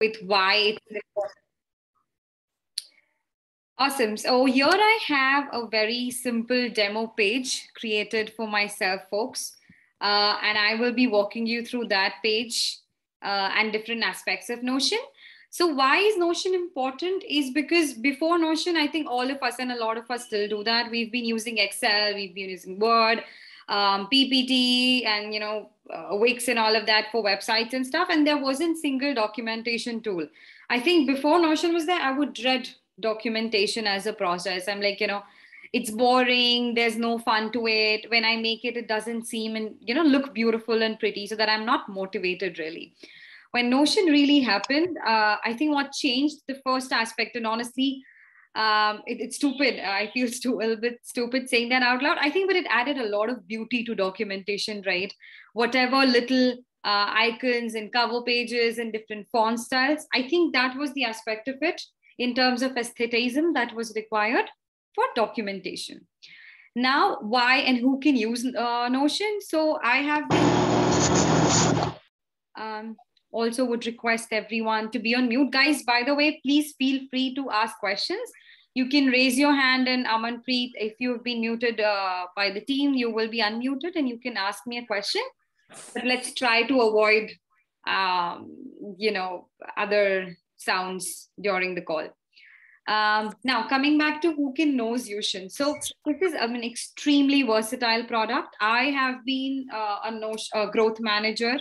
with why it's important. Awesome. So here I have a very simple demo page created for myself, folks. Uh, and I will be walking you through that page uh, and different aspects of Notion. So why is Notion important is because before Notion, I think all of us and a lot of us still do that. We've been using Excel, we've been using Word, um, PPT, and you know uh, Wix and all of that for websites and stuff. And there wasn't single documentation tool. I think before Notion was there, I would dread documentation as a process i'm like you know it's boring there's no fun to it when i make it it doesn't seem and you know look beautiful and pretty so that i'm not motivated really when notion really happened uh, i think what changed the first aspect and honestly um, it, it's stupid i feel stu- a little bit stupid saying that out loud i think but it added a lot of beauty to documentation right whatever little uh, icons and cover pages and different font styles i think that was the aspect of it in terms of aestheticism that was required for documentation. Now, why and who can use uh, Notion? So I have been, um, also would request everyone to be on mute. Guys, by the way, please feel free to ask questions. You can raise your hand and Amanpreet, if you've been muted uh, by the team, you will be unmuted and you can ask me a question. But let's try to avoid, um, you know, other sounds during the call. Um, now, coming back to who can knows Notion. So this is an extremely versatile product. I have been uh, a, Notion, a growth manager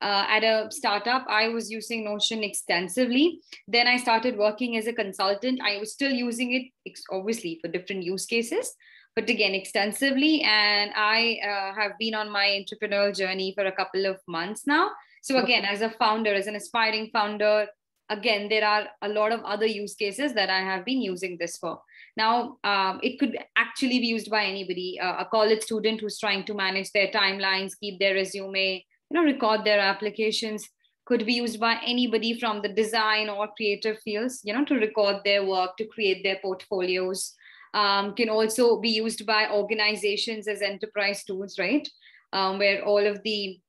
uh, at a startup. I was using Notion extensively. Then I started working as a consultant. I was still using it, obviously, for different use cases, but again, extensively. And I uh, have been on my entrepreneurial journey for a couple of months now. So again, as a founder, as an aspiring founder, again, there are a lot of other use cases that I have been using this for. Now, um, it could actually be used by anybody, uh, a college student who's trying to manage their timelines, keep their resume, you know, record their applications, could be used by anybody from the design or creative fields, you know, to record their work, to create their portfolios. Um, can also be used by organizations as enterprise tools, right? Um, where all of the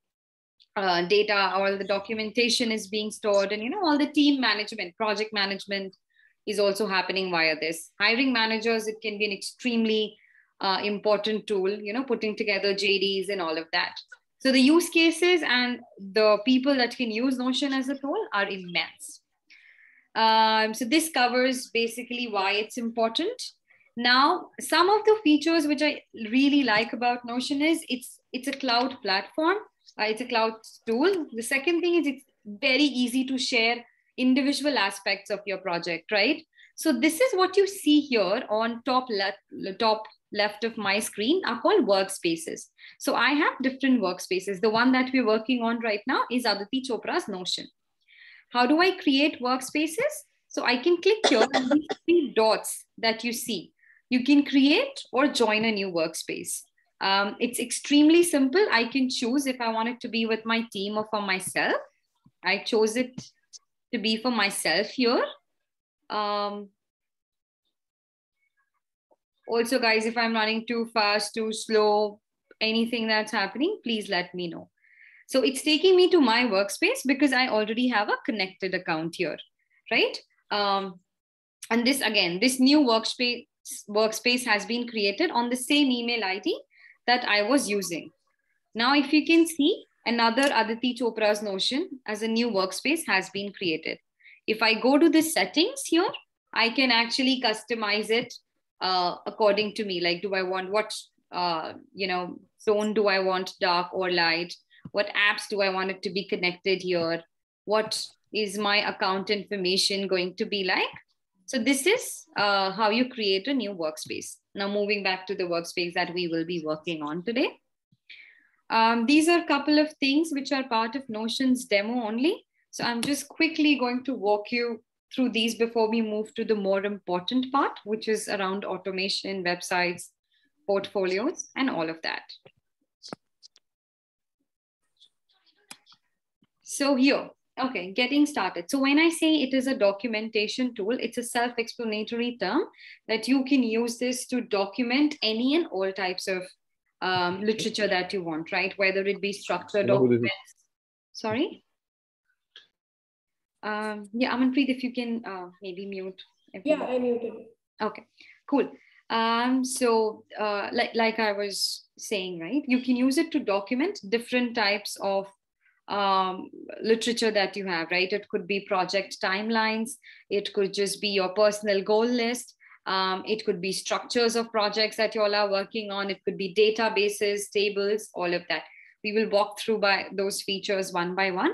uh, data all the documentation is being stored and you know all the team management project management is also happening via this hiring managers it can be an extremely uh, important tool you know putting together jds and all of that so the use cases and the people that can use notion as a tool are immense um, so this covers basically why it's important now some of the features which i really like about notion is it's it's a cloud platform uh, it's a cloud tool. The second thing is it's very easy to share individual aspects of your project, right? So this is what you see here on top left, top left of my screen are called workspaces. So I have different workspaces. The one that we're working on right now is Aditi Chopra's Notion. How do I create workspaces? So I can click here and these three dots that you see. You can create or join a new workspace. Um, it's extremely simple. I can choose if I want it to be with my team or for myself. I chose it to be for myself here. Um, also, guys, if I'm running too fast, too slow, anything that's happening, please let me know. So it's taking me to my workspace because I already have a connected account here, right? Um, and this again, this new workspace workspace has been created on the same email ID that I was using. Now, if you can see, another Aditi Chopra's Notion as a new workspace has been created. If I go to the settings here, I can actually customize it uh, according to me. Like, do I want what, uh, you know, zone do I want dark or light? What apps do I want it to be connected here? What is my account information going to be like? So this is uh, how you create a new workspace. Now moving back to the workspace that we will be working on today. Um, these are a couple of things which are part of Notion's demo only. So I'm just quickly going to walk you through these before we move to the more important part, which is around automation, websites, portfolios, and all of that. So here, Okay, getting started. So when I say it is a documentation tool, it's a self-explanatory term that you can use this to document any and all types of um, literature that you want, right? Whether it be structured documents. Sorry? Um, yeah, Amanpreet, if you can uh, maybe mute. Yeah, I muted. Okay, cool. Um, so uh, like, like I was saying, right, you can use it to document different types of um, literature that you have, right? It could be project timelines. It could just be your personal goal list. Um, it could be structures of projects that you all are working on. It could be databases, tables, all of that. We will walk through by those features one by one.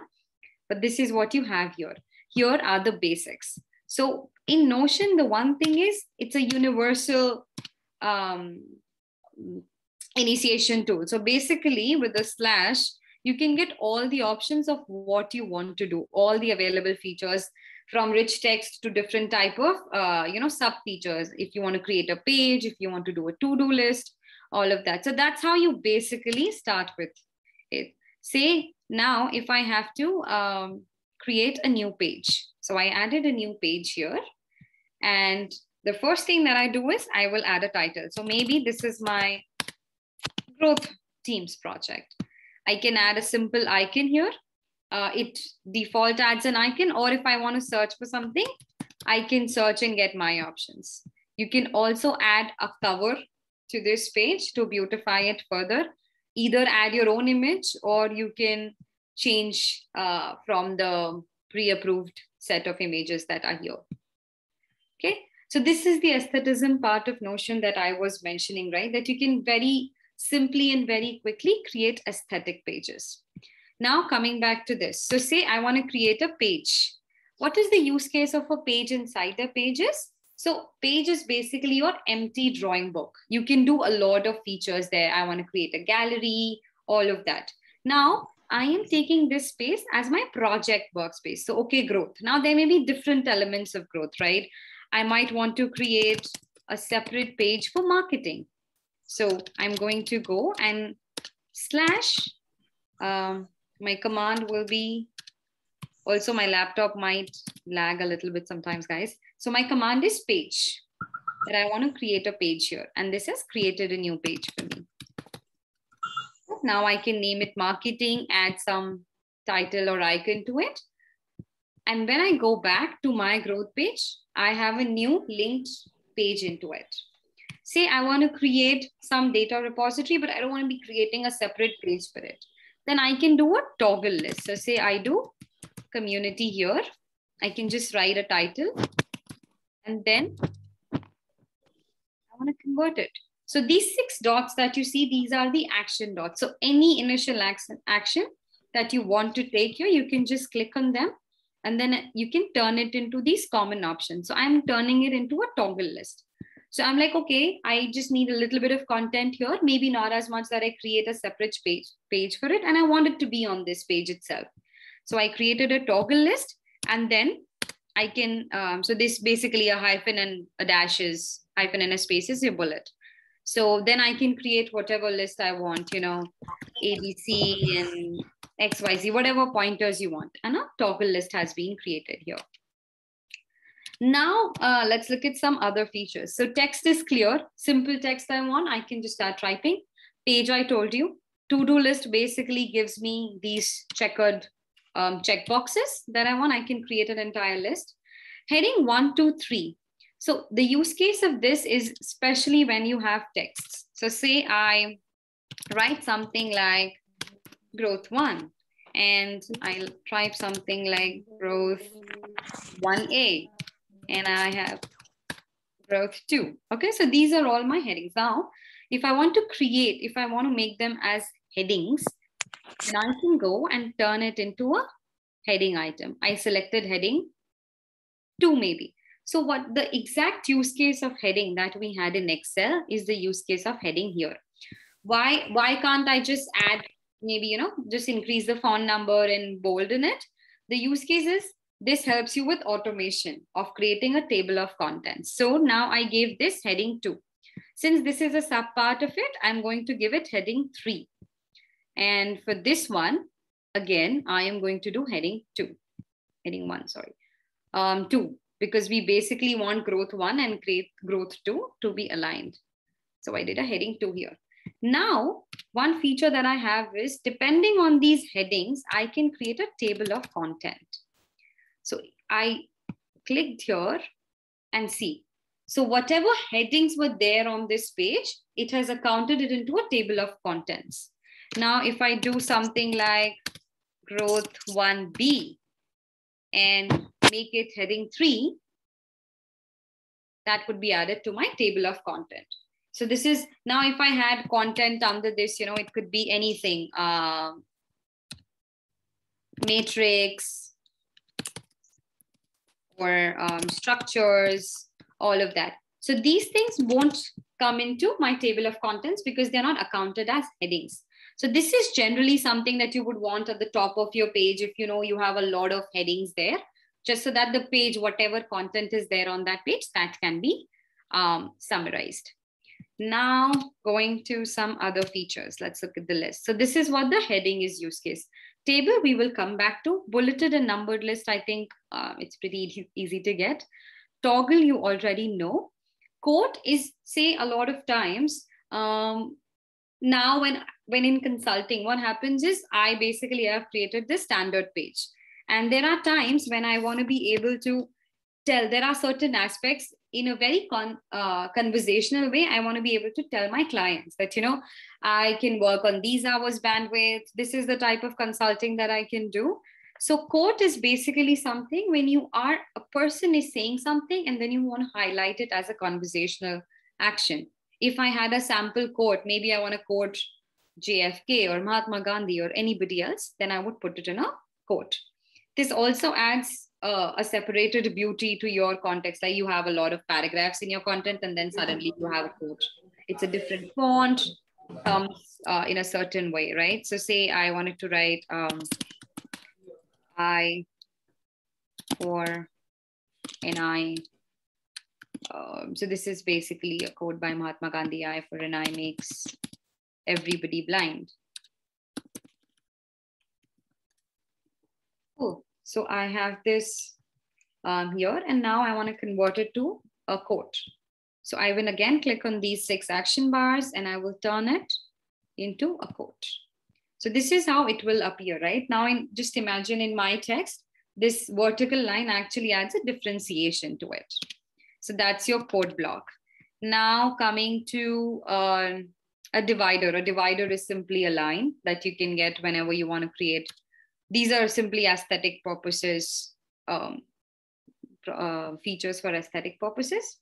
But this is what you have here. Here are the basics. So in Notion, the one thing is it's a universal um, initiation tool. So basically with the slash, you can get all the options of what you want to do, all the available features from rich text to different type of, uh, you know, sub features. If you want to create a page, if you want to do a to-do list, all of that. So that's how you basically start with it. Say now, if I have to um, create a new page. So I added a new page here. And the first thing that I do is I will add a title. So maybe this is my growth teams project. I can add a simple icon here. Uh, it default adds an icon, or if I want to search for something, I can search and get my options. You can also add a cover to this page to beautify it further. Either add your own image or you can change uh, from the pre-approved set of images that are here. Okay, so this is the aestheticism part of Notion that I was mentioning, right? That you can very simply and very quickly create aesthetic pages. Now coming back to this. So say I want to create a page. What is the use case of a page inside the pages? So page is basically your empty drawing book. You can do a lot of features there. I want to create a gallery, all of that. Now I am taking this space as my project workspace. So, okay, growth. Now, there may be different elements of growth, right? I might want to create a separate page for marketing. So, I'm going to go and slash, um, my command will be, also my laptop might lag a little bit sometimes, guys. So, my command is page that I want to create a page here. And this has created a new page for me. Now I can name it marketing, add some title or icon to it. And when I go back to my growth page, I have a new linked page into it. Say I want to create some data repository, but I don't want to be creating a separate page for it. Then I can do a toggle list. So say I do community here. I can just write a title and then I want to convert it. So these six dots that you see, these are the action dots. So any initial action, action that you want to take here, you can just click on them and then you can turn it into these common options. So I'm turning it into a toggle list. So I'm like, okay, I just need a little bit of content here, maybe not as much that I create a separate page, page for it. And I want it to be on this page itself. So I created a toggle list and then I can, um, so this basically a hyphen and a dash is hyphen and a space is a bullet. So then I can create whatever list I want, you know, ABC and XYZ, whatever pointers you want. And a toggle list has been created here. Now uh, let's look at some other features. So text is clear, simple text I want, I can just start typing. Page I told you. To-do list basically gives me these checkered um, checkboxes that I want. I can create an entire list. Heading one, two, three. So the use case of this is especially when you have texts. So say I write something like growth one and I type something like growth 1A and I have growth two. Okay, so these are all my headings. Now, if I want to create, if I want to make them as headings, then I can go and turn it into a heading item. I selected heading two maybe. So what the exact use case of heading that we had in Excel is the use case of heading here. Why, why can't I just add maybe, you know, just increase the font number and bold in it? The use case is this helps you with automation of creating a table of contents. So now I gave this heading two. Since this is a sub part of it, I'm going to give it heading three. And for this one, again, I am going to do heading two, heading one, sorry, um, two because we basically want growth one and growth two to be aligned. So I did a heading two here. Now, one feature that I have is depending on these headings, I can create a table of content. So I clicked here and see. So whatever headings were there on this page, it has accounted it into a table of contents. Now, if I do something like growth 1B and make it heading 3, that would be added to my table of content. So this is now if I had content under this, you know, it could be anything, uh, matrix or um, structures, all of that. So these things won't come into my table of contents because they're not accounted as headings. So this is generally something that you would want at the top of your page if you know you have a lot of headings there, just so that the page, whatever content is there on that page, that can be um, summarized. Now going to some other features. Let's look at the list. So this is what the heading is use case. Table we will come back to. Bulleted and numbered list, I think uh, it's pretty easy to get. Toggle you already know. Quote is say a lot of times um, now when when in consulting what happens is i basically have created this standard page. And there are times when i want to be able to tell there are certain aspects in a very con, uh, conversational way i want to be able to tell my clients that you know i can work on these hours bandwidth this is the type of consulting that i can do. So quote is basically something when you are a person is saying something and then you want to highlight it as a conversational action. If I had a sample quote, maybe I want to quote JFK or Mahatma Gandhi or anybody else, then I would put it in a quote. This also adds uh, a separated beauty to your context. Like you have a lot of paragraphs in your content, and then suddenly you have a quote. It's a different font, comes uh, in a certain way, right? So, say I wanted to write um, I for NI um, so this is basically a quote by Mahatma Gandhi, I for an eye makes everybody blind. Cool. So I have this um, here and now I want to convert it to a quote. So I will again click on these six action bars and I will turn it into a quote. So this is how it will appear, right? Now in, just imagine in my text, this vertical line actually adds a differentiation to it. So that's your quote block. Now coming to uh, a divider. A divider is simply a line that you can get whenever you want to create. These are simply aesthetic purposes, um, uh, features for aesthetic purposes.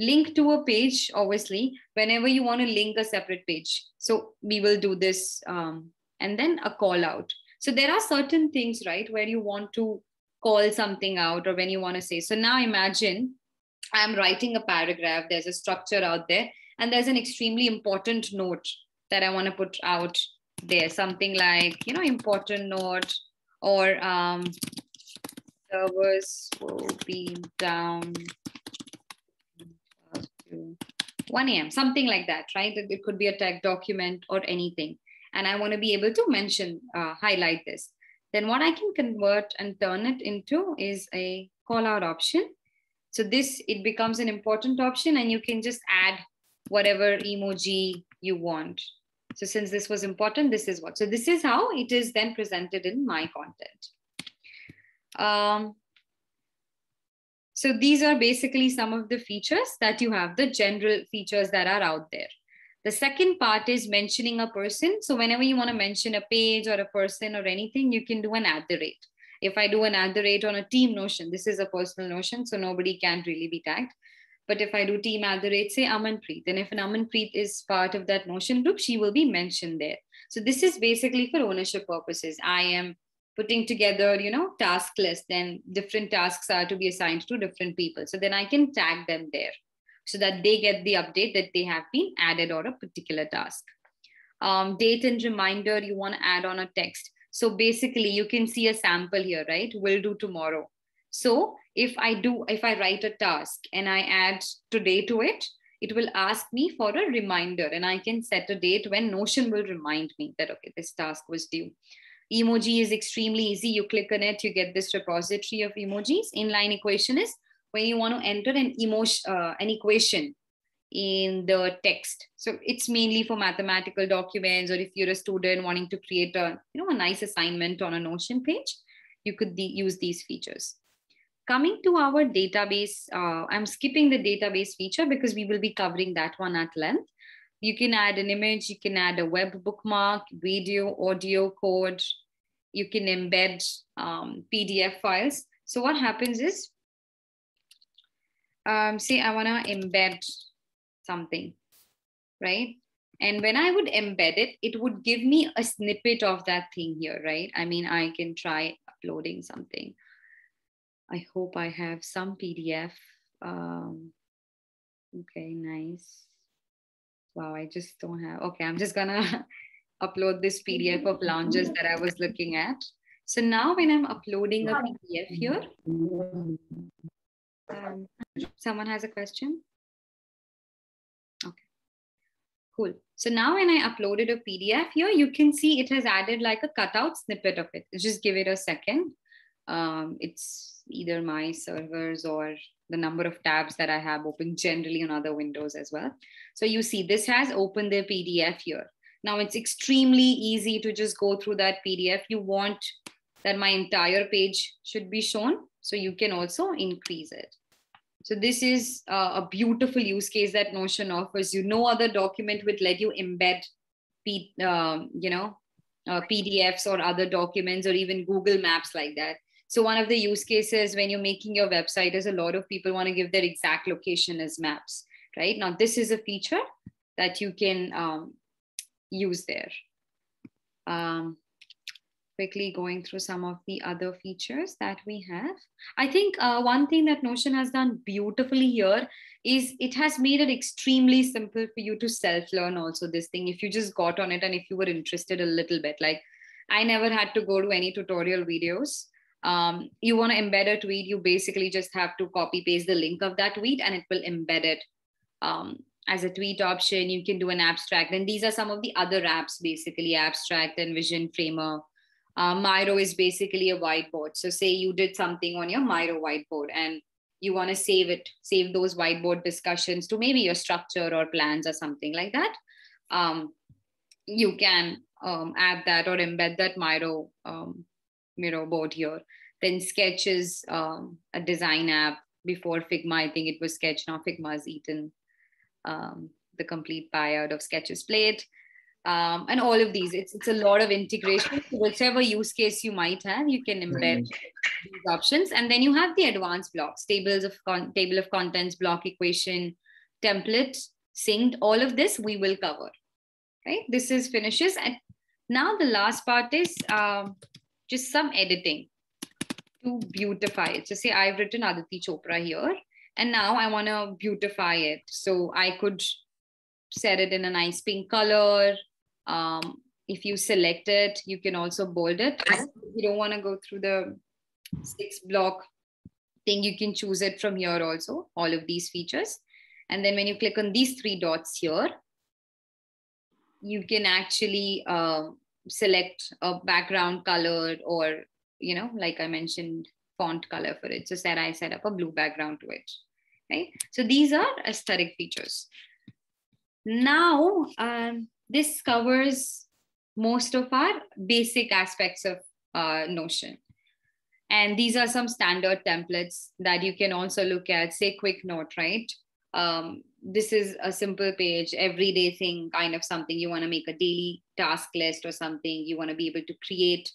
Link to a page, obviously, whenever you want to link a separate page. So we will do this um, and then a call out. So there are certain things, right, where you want to call something out or when you want to say. So now imagine I'm writing a paragraph, there's a structure out there, and there's an extremely important note that I want to put out there. Something like, you know, important note or um, servers will be down 1 a.m., something like that, right? That it could be a tech document or anything. And I want to be able to mention, uh, highlight this. Then what I can convert and turn it into is a call out option so this, it becomes an important option and you can just add whatever emoji you want. So since this was important, this is what. So this is how it is then presented in my content. Um, so these are basically some of the features that you have, the general features that are out there. The second part is mentioning a person. So whenever you want to mention a page or a person or anything, you can do an at the rate. If I do an add the rate on a team notion, this is a personal notion, so nobody can really be tagged. But if I do team add the rate, say Amanpreet, then if an Amanpreet is part of that notion group, she will be mentioned there. So this is basically for ownership purposes. I am putting together, you know, task list, then different tasks are to be assigned to different people. So then I can tag them there so that they get the update that they have been added or a particular task. Um, date and reminder, you want to add on a text. So basically you can see a sample here, right? Will do tomorrow. So if I do, if I write a task and I add today to it, it will ask me for a reminder and I can set a date when Notion will remind me that, okay, this task was due. Emoji is extremely easy. You click on it, you get this repository of emojis. Inline equation is when you want to enter an emotion, uh, an equation in the text. So it's mainly for mathematical documents, or if you're a student wanting to create a, you know, a nice assignment on a Notion page, you could use these features. Coming to our database, uh, I'm skipping the database feature because we will be covering that one at length. You can add an image, you can add a web bookmark, video, audio code, you can embed um, PDF files. So what happens is, um, say I wanna embed something, right? And when I would embed it, it would give me a snippet of that thing here, right? I mean, I can try uploading something. I hope I have some PDF. Um, okay, nice. Wow, I just don't have, okay, I'm just gonna upload this PDF of lounges that I was looking at. So now when I'm uploading a PDF here, um, someone has a question? Okay, cool. So now when I uploaded a PDF here, you can see it has added like a cutout snippet of it. Just give it a second. Um, it's either my servers or the number of tabs that I have open generally on other windows as well. So you see this has opened the PDF here. Now it's extremely easy to just go through that PDF. You want that my entire page should be shown. So you can also increase it. So this is a beautiful use case that Notion offers you. No other document would let you embed, P, um, you know, uh, PDFs or other documents or even Google Maps like that. So one of the use cases when you're making your website is a lot of people want to give their exact location as maps, right? Now this is a feature that you can um, use there. Um, quickly going through some of the other features that we have. I think uh, one thing that Notion has done beautifully here is it has made it extremely simple for you to self-learn also this thing. If you just got on it and if you were interested a little bit, like I never had to go to any tutorial videos. Um, you want to embed a tweet, you basically just have to copy paste the link of that tweet and it will embed it um, as a tweet option. You can do an abstract. And these are some of the other apps, basically abstract InVision framer uh, Miro is basically a whiteboard. So say you did something on your Miro whiteboard and you want to save it, save those whiteboard discussions to maybe your structure or plans or something like that. Um, you can um, add that or embed that Miro Miro board here. Then Sketch is um, a design app. Before Figma, I think it was Sketch. Now Figma has eaten um, the complete buyout of Sketch's plate um, and all of these. It's, it's a lot of integration. So whichever use case you might have, you can embed these options. And then you have the advanced blocks, tables of con- table of contents, block equation, template, synced. All of this we will cover. Right? This is finishes. And now the last part is um, just some editing to beautify it. So say I've written Aditi Chopra here, and now I want to beautify it. So I could set it in a nice pink color um, if you select it, you can also bold it. You don't want to go through the six block thing, you can choose it from here also, all of these features. And then when you click on these three dots here, you can actually uh, select a background color or, you know, like I mentioned, font color for it. So said I set up a blue background to it, right? So these are aesthetic features. Now, um, this covers most of our basic aspects of uh, Notion. And these are some standard templates that you can also look at, say quick note, right? Um, this is a simple page, everyday thing, kind of something you want to make a daily task list or something. You want to be able to create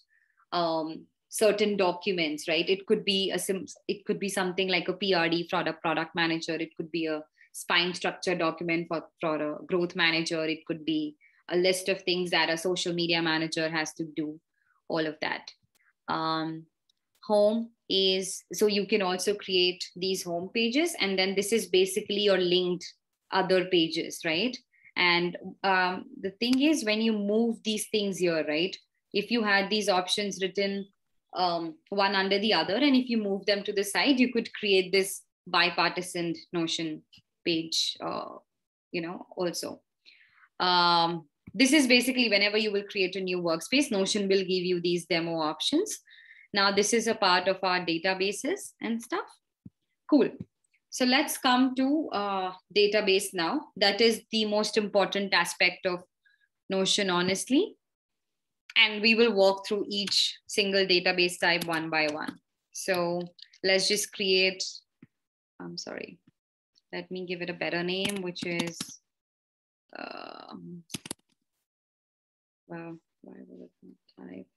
um, certain documents, right? It could be a sim- it could be something like a PRD, product product manager. It could be a spine structure document for, for a growth manager. It could be a list of things that a social media manager has to do, all of that. Um, home is so you can also create these home pages, and then this is basically your linked other pages, right? And um, the thing is, when you move these things here, right? If you had these options written um, one under the other, and if you move them to the side, you could create this bipartisan Notion page, uh, you know, also. Um, this is basically whenever you will create a new workspace, Notion will give you these demo options. Now, this is a part of our databases and stuff. Cool. So let's come to uh, database now. That is the most important aspect of Notion, honestly. And we will walk through each single database type one by one. So let's just create, I'm sorry, let me give it a better name, which is, um, well, why will it not type?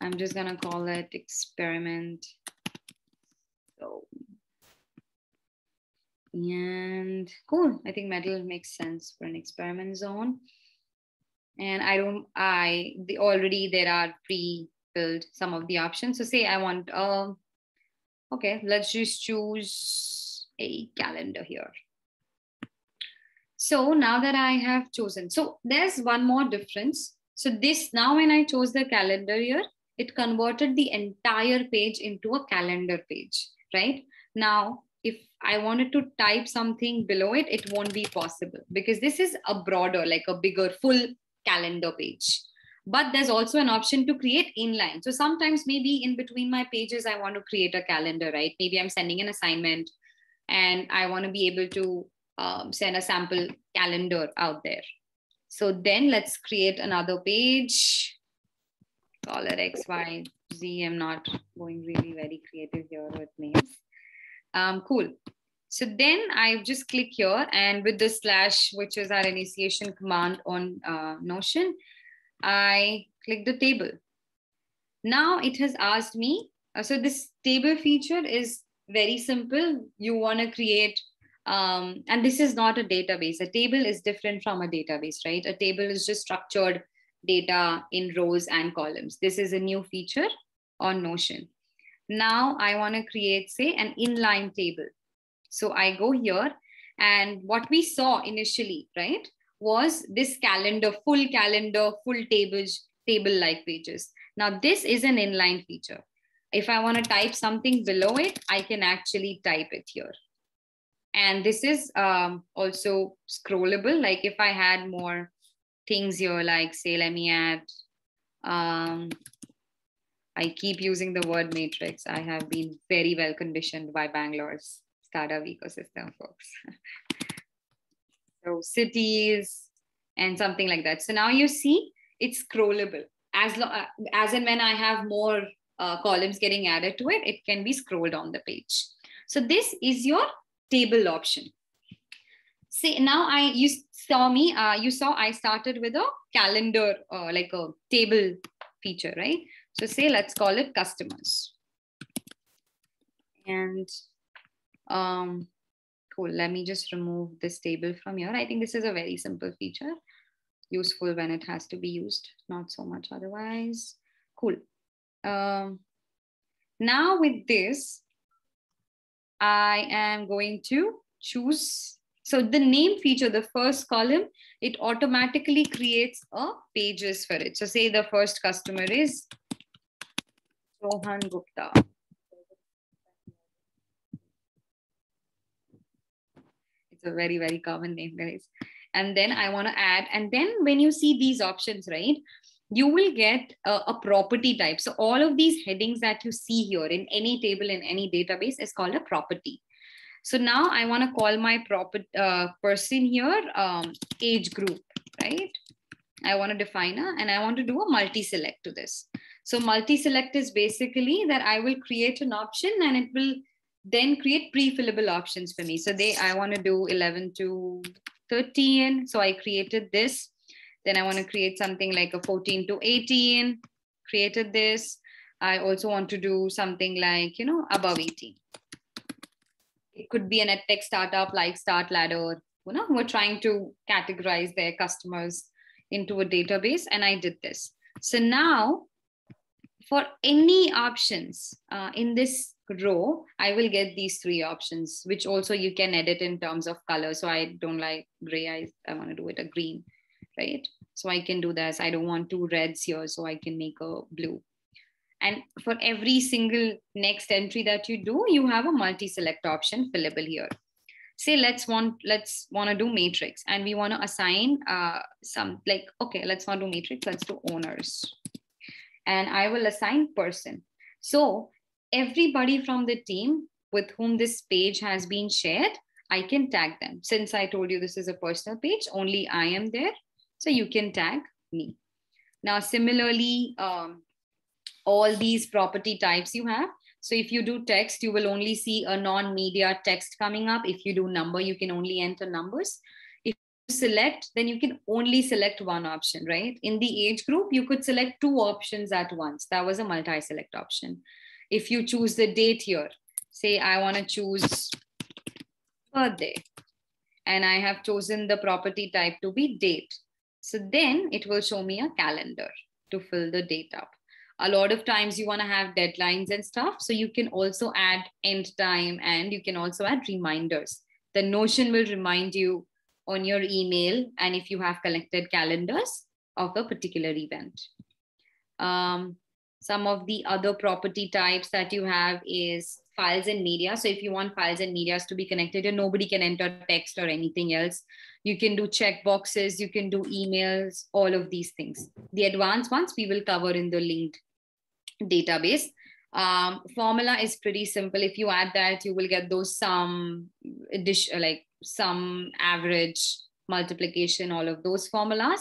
I'm just gonna call it experiment. So, and cool, I think metal makes sense for an experiment zone. And I don't, I, the already there are pre-filled some of the options. So say I want, uh, okay, let's just choose a calendar here. So now that I have chosen, so there's one more difference. So this now when I chose the calendar here, it converted the entire page into a calendar page, right? Now, if I wanted to type something below it, it won't be possible because this is a broader, like a bigger full calendar page. But there's also an option to create inline. So sometimes maybe in between my pages, I want to create a calendar, right? Maybe I'm sending an assignment and I want to be able to um, send a sample calendar out there. So then let's create another page call it X, Y, Z. I'm not going really very creative here with names. Um, cool. So then I just click here and with the slash, which is our initiation command on uh, Notion, I click the table. Now it has asked me, uh, so this table feature is very simple. You want to create, um, and this is not a database. A table is different from a database, right? A table is just structured data in rows and columns. This is a new feature on Notion. Now I want to create, say, an inline table. So I go here and what we saw initially, right, was this calendar, full calendar, full tables, table-like pages. Now this is an inline feature. If I want to type something below it, I can actually type it here. And this is um, also scrollable. Like if I had more things here like say let me add um, i keep using the word matrix. I have been very well conditioned by bangalore's startup ecosystem folks. So cities and something like that. So now you see it's scrollable. As lo- uh, as and when i have more uh, columns getting added to it it can be scrolled on the page. So this is your table option. See now i you saw me, uh, you saw I started with a calendar, uh, like a table feature, right? So say, let's call it customers. And um, cool, let me just remove this table from here. I think this is a very simple feature, useful when it has to be used, not so much otherwise. Cool. Um, now with this, I am going to choose so the name feature, the first column, it automatically creates a pages for it. So say the first customer is Rohan Gupta. It's a very, very common name, guys. And then I want to add, and then when you see these options, right, you will get a, a, property type. So all of these headings that you see here in any table in any database is called a property. So now I want to call my property uh, person here um, age group, right? I want to define a, and I want to do a multi-select to this. So multi-select is basically that I will create an option and it will then create pre-fillable options for me. So they, I want to do 11 to 13. So I created this. Then I want to create something like a 14 to 18, created this. I also want to do something like, you know, above 18 it could be an edtech startup like StartLadder, you know, who are trying to categorize their customers into a database. And I did this. So now for any options uh, in this row, I will get these three options, which also you can edit in terms of color. So I don't like gray, I, I want to do it a green, right? So I can do this. I don't want two reds here, so I can make a blue. And for every single next entry that you do, you have a multi-select option fillable here. Say let's want let's want to do matrix and we want to assign uh, some like okay let's not do matrix let's do owners and I will assign person. So everybody from the team with whom this page has been shared, I can tag them. Since I told you this is a personal page, only I am there. So you can tag me. Now, similarly, um, all these property types you have. So if you do text, you will only see a non-media text coming up. If you do number, you can only enter numbers. Select, then you can only select one option, right? In the age group, you could select two options at once. That was a multi-select option. If you choose the date here, say I want to choose birthday, and I have chosen the property type to be date. So then it will show me a calendar to fill the date up a lot of times you want to have deadlines and stuff so you can also add end time and you can also add reminders the notion will remind you on your email and if you have collected calendars of a particular event um, some of the other property types that you have is files and media so if you want files and medias to be connected and nobody can enter text or anything else you can do check boxes you can do emails all of these things the advanced ones we will cover in the linked database. Um, formula is pretty simple. If you add that, you will get those sum, addition, like sum, average, multiplication, all of those formulas.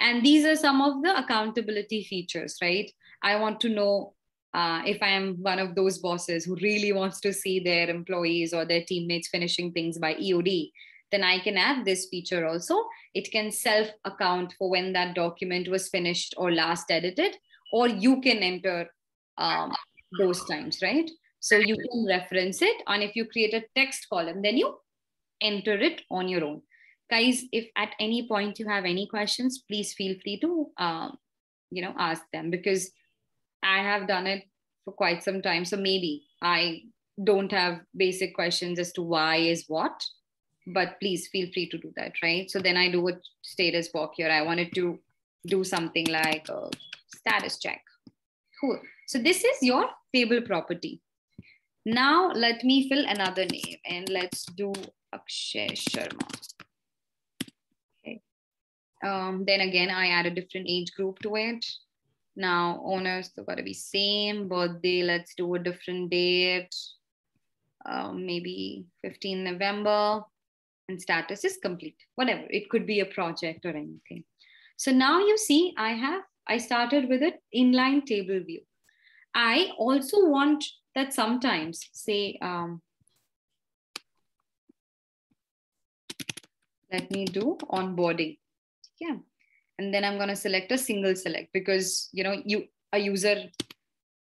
And these are some of the accountability features, right? I want to know uh, if I am one of those bosses who really wants to see their employees or their teammates finishing things by EOD, then I can add this feature also. It can self account for when that document was finished or last edited or you can enter um, those times, right? So you can reference it. And if you create a text column, then you enter it on your own. Guys, if at any point you have any questions, please feel free to, um, you know, ask them because I have done it for quite some time. So maybe I don't have basic questions as to why is what, but please feel free to do that, right? So then I do a status walk here. I wanted to do something like a status check. Cool. So this is your table property. Now let me fill another name and let's do Akshay Sharma. Okay. Um, then again, I add a different age group to it. Now owners, so gotta be same birthday. Let's do a different date. Um, maybe 15 November and status is complete. Whatever, it could be a project or anything. So now you see I have I started with an inline table view. I also want that sometimes, say, um, let me do onboarding. Yeah. And then I'm going to select a single select because, you know, you a user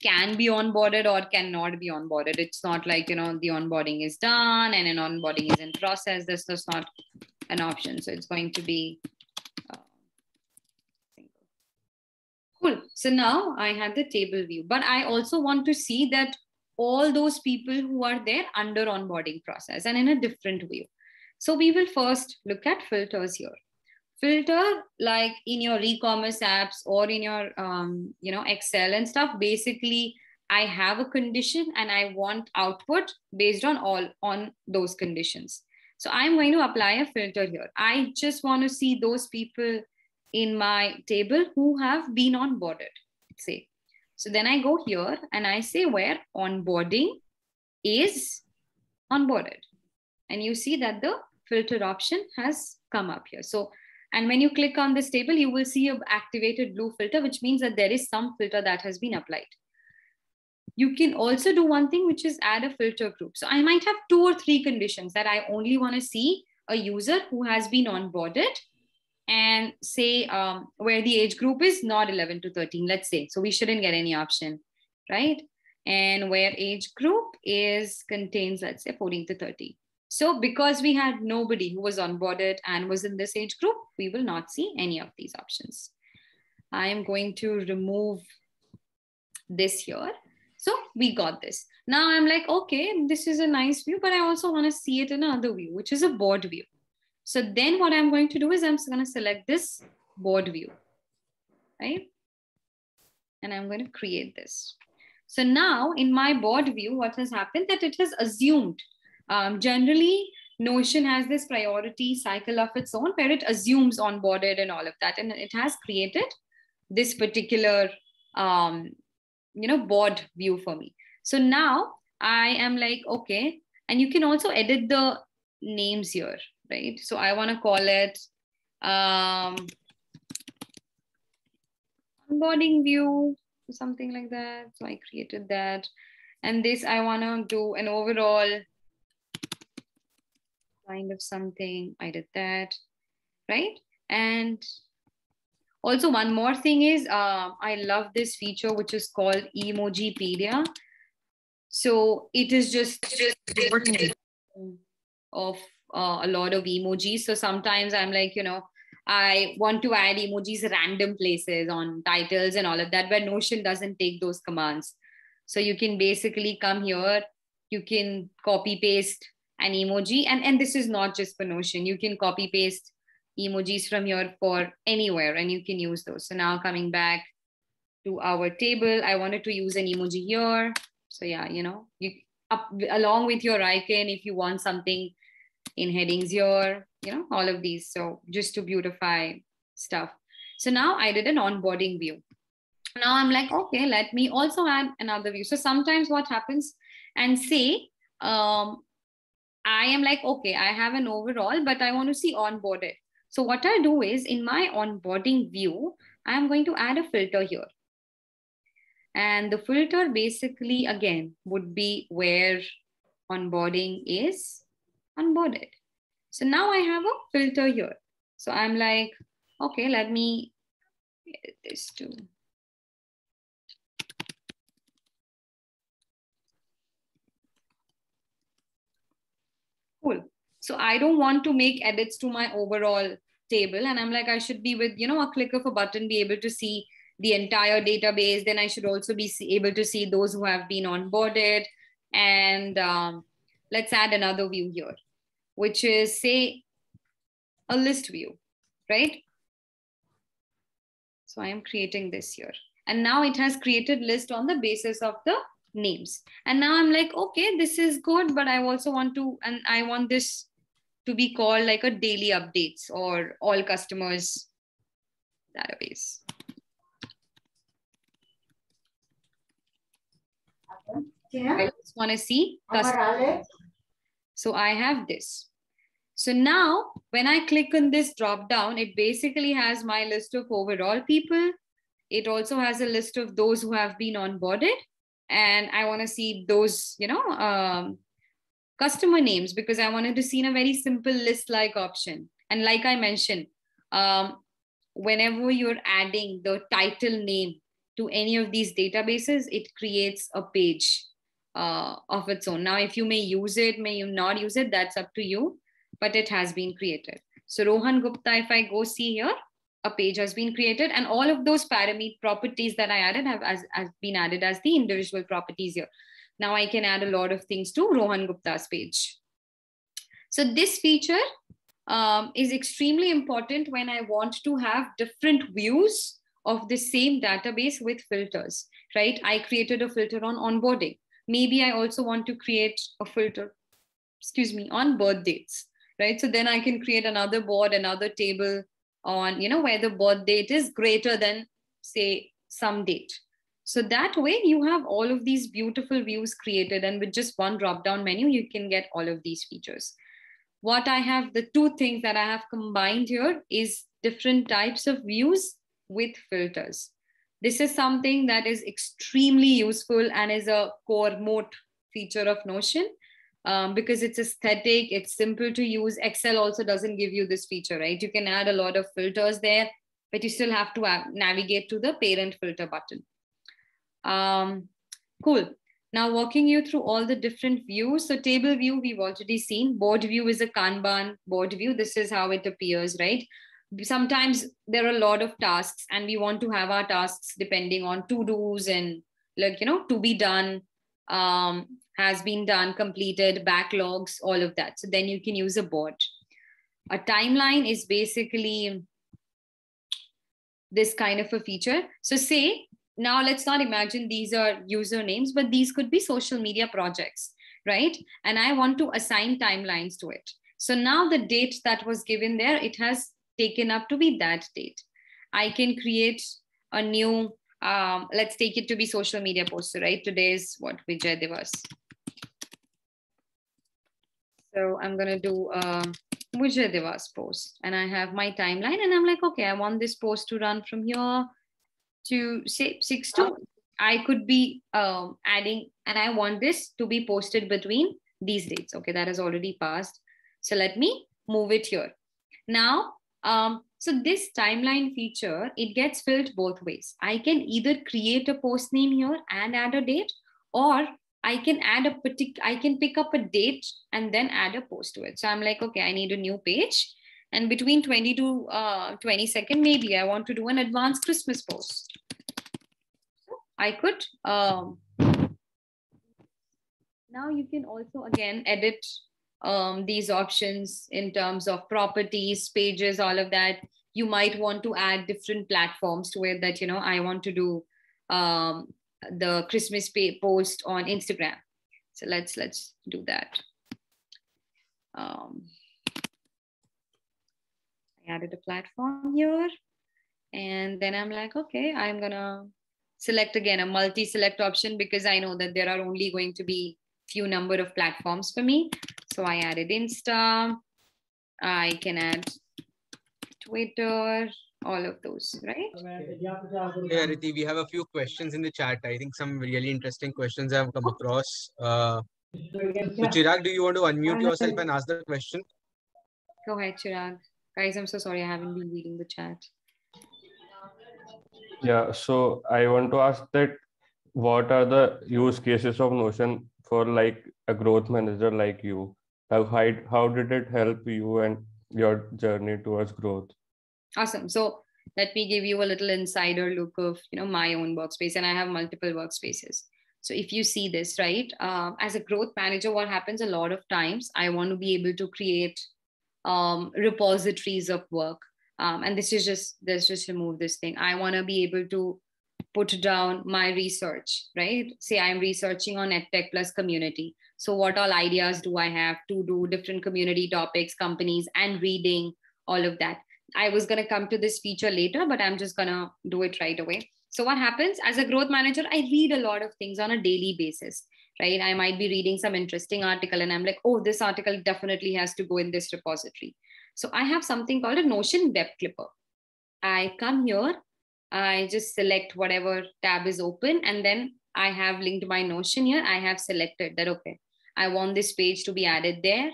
can be onboarded or cannot be onboarded. It's not like, you know, the onboarding is done and an onboarding is in process. This is not an option. So it's going to be Cool. So now I have the table view, but I also want to see that all those people who are there under onboarding process and in a different view. So we will first look at filters here. Filter like in your e-commerce apps or in your um, you know Excel and stuff. Basically, I have a condition and I want output based on all on those conditions. So I'm going to apply a filter here. I just want to see those people in my table who have been onboarded, say. So then I go here and I say where onboarding is onboarded. And you see that the filter option has come up here. So, and when you click on this table, you will see a activated blue filter, which means that there is some filter that has been applied. You can also do one thing, which is add a filter group. So I might have two or three conditions that I only want to see a user who has been onboarded and say um, where the age group is not 11 to 13, let's say. So we shouldn't get any option, right? And where age group is contains, let's say 14 to 30. So because we had nobody who was onboarded and was in this age group, we will not see any of these options. I am going to remove this here. So we got this. Now I'm like, okay, this is a nice view, but I also want to see it in another view, which is a board view. So then what I'm going to do is I'm going to select this board view, right? And I'm going to create this. So now in my board view, what has happened that it has assumed. Um, generally, Notion has this priority cycle of its own where it assumes onboarded and all of that. And it has created this particular, um, you know, board view for me. So now I am like, okay. And you can also edit the names here, right? So I want to call it um, onboarding view, something like that. So I created that. And this, I want to do an overall kind of something. I did that, right? And also one more thing is uh, I love this feature, which is called Emojipedia. So it is just, just of uh, a lot of emojis. So sometimes I'm like, you know, I want to add emojis random places on titles and all of that, but Notion doesn't take those commands. So you can basically come here, you can copy paste an emoji, and, and this is not just for Notion. You can copy paste emojis from here for anywhere and you can use those. So now coming back to our table, I wanted to use an emoji here. So yeah, you know, you up along with your icon, if you want something in headings here, you know, all of these. So just to beautify stuff. So now I did an onboarding view. Now I'm like, okay, let me also add another view. So sometimes what happens and say, um, I am like, okay, I have an overall, but I want to see onboarded. So what I do is in my onboarding view, I'm going to add a filter here. And the filter basically, again, would be where onboarding is onboarded. So now I have a filter here. So I'm like, okay, let me get this too. Cool. So I don't want to make edits to my overall table. And I'm like, I should be with, you know, a click of a button, be able to see the entire database. Then I should also be able to see those who have been onboarded. And um, let's add another view here which is say a list view, right? So I am creating this here. And now it has created list on the basis of the names. And now I'm like, okay, this is good, but I also want to, and I want this to be called like a daily updates or all customers database. I just want to see so I have this. So now when I click on this drop down, it basically has my list of overall people. It also has a list of those who have been onboarded. And I want to see those, you know, um, customer names because I wanted to see in a very simple list like option. And like I mentioned, um, whenever you're adding the title name to any of these databases, it creates a page uh, of its own. Now, if you may use it, may you not use it, that's up to you, but it has been created. So Rohan Gupta, if I go see here, a page has been created and all of those parameter properties that I added have, as, been added as the individual properties here. Now I can add a lot of things to Rohan Gupta's page. So this feature um, is extremely important when I want to have different views of the same database with filters, right? I created a filter on onboarding maybe i also want to create a filter excuse me on birth dates right? So then i can create another board another table on you know where the birth date is greater than say some date. So that way you have all of these beautiful views created and with just one drop down menu you can get all of these features. What i have the two things that i have combined here is different types of views with filters this is something that is extremely useful and is a core moat feature of Notion um, because it's aesthetic, it's simple to use. Excel also doesn't give you this feature, right? You can add a lot of filters there, but you still have to navigate to the parent filter button. Um, cool. Now walking you through all the different views. So table view, we've already seen. Board view is a Kanban board view. This is how it appears, right? Sometimes there are a lot of tasks and we want to have our tasks depending on to do's and like you know to be done um, has been done completed backlogs all of that. So then you can use a board a timeline is basically this kind of a feature. So say now let's not imagine these are usernames but these could be social media projects right? And i want to assign timelines to it. So now the date that was given there it has taken up to be that date. I can create a new, um, let's take it to be social media poster, right? Today is what, Vijay Diwas. So I'm gonna do a Vijay Diwas post and I have my timeline and I'm like, okay, I want this post to run from here to say 6 to I could be um, adding, and I want this to be posted between these dates. Okay, that has already passed. So let me move it here. Now, um, so this timeline feature, it gets filled both ways. I can either create a post name here and add a date, or I can add a particular, I can pick up a date and then add a post to it. So I'm like, okay, I need a new page. And between 20 to uh, 22nd, maybe I want to do an advanced Christmas post. I could, um, now you can also again edit um, these options in terms of properties, pages, all of that. You might want to add different platforms to it that, you know, I want to do um, the Christmas post on Instagram. So let's, let's do that. Um, I added a platform here. And then I'm like, okay, I'm gonna select again a multi-select option because I know that there are only going to be few number of platforms for me. So I added Insta. I can add Twitter, all of those, right? Yeah, Riti, we have a few questions in the chat. I think some really interesting questions have come across. Uh, so Chirag, do you want to unmute yourself and ask the question? Go ahead, Chirag. Guys, I'm so sorry I haven't been reading the chat. Yeah, so I want to ask that what are the use cases of Notion for like a growth manager like you? How, how did it help you and your journey towards growth? Awesome. So let me give you a little insider look of you know my own workspace, and I have multiple workspaces. So if you see this, right, uh, as a growth manager, what happens a lot of times, I want to be able to create um, repositories of work. Um, and this is just, let's just remove this thing. I want to be able to put down my research, right? Say I'm researching on EdTech Plus community. So what all ideas do I have to do different community topics, companies, and reading all of that. I was going to come to this feature later, but I'm just going to do it right away. So what happens as a growth manager, I read a lot of things on a daily basis, right? I might be reading some interesting article and I'm like, oh, this article definitely has to go in this repository. So I have something called a Notion web clipper. I come here, I just select whatever tab is open, and then I have linked my Notion here. I have selected that, okay, I want this page to be added there,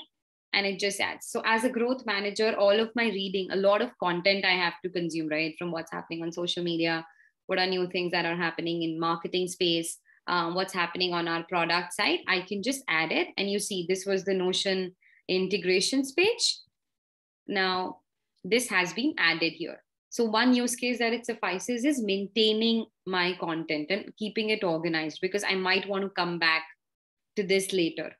and it just adds. So, as a growth manager, all of my reading, a lot of content I have to consume, right? From what's happening on social media, what are new things that are happening in marketing space, um, what's happening on our product side, I can just add it. And you see, this was the Notion integrations page. Now, this has been added here. So one use case that it suffices is maintaining my content and keeping it organized because I might want to come back to this later.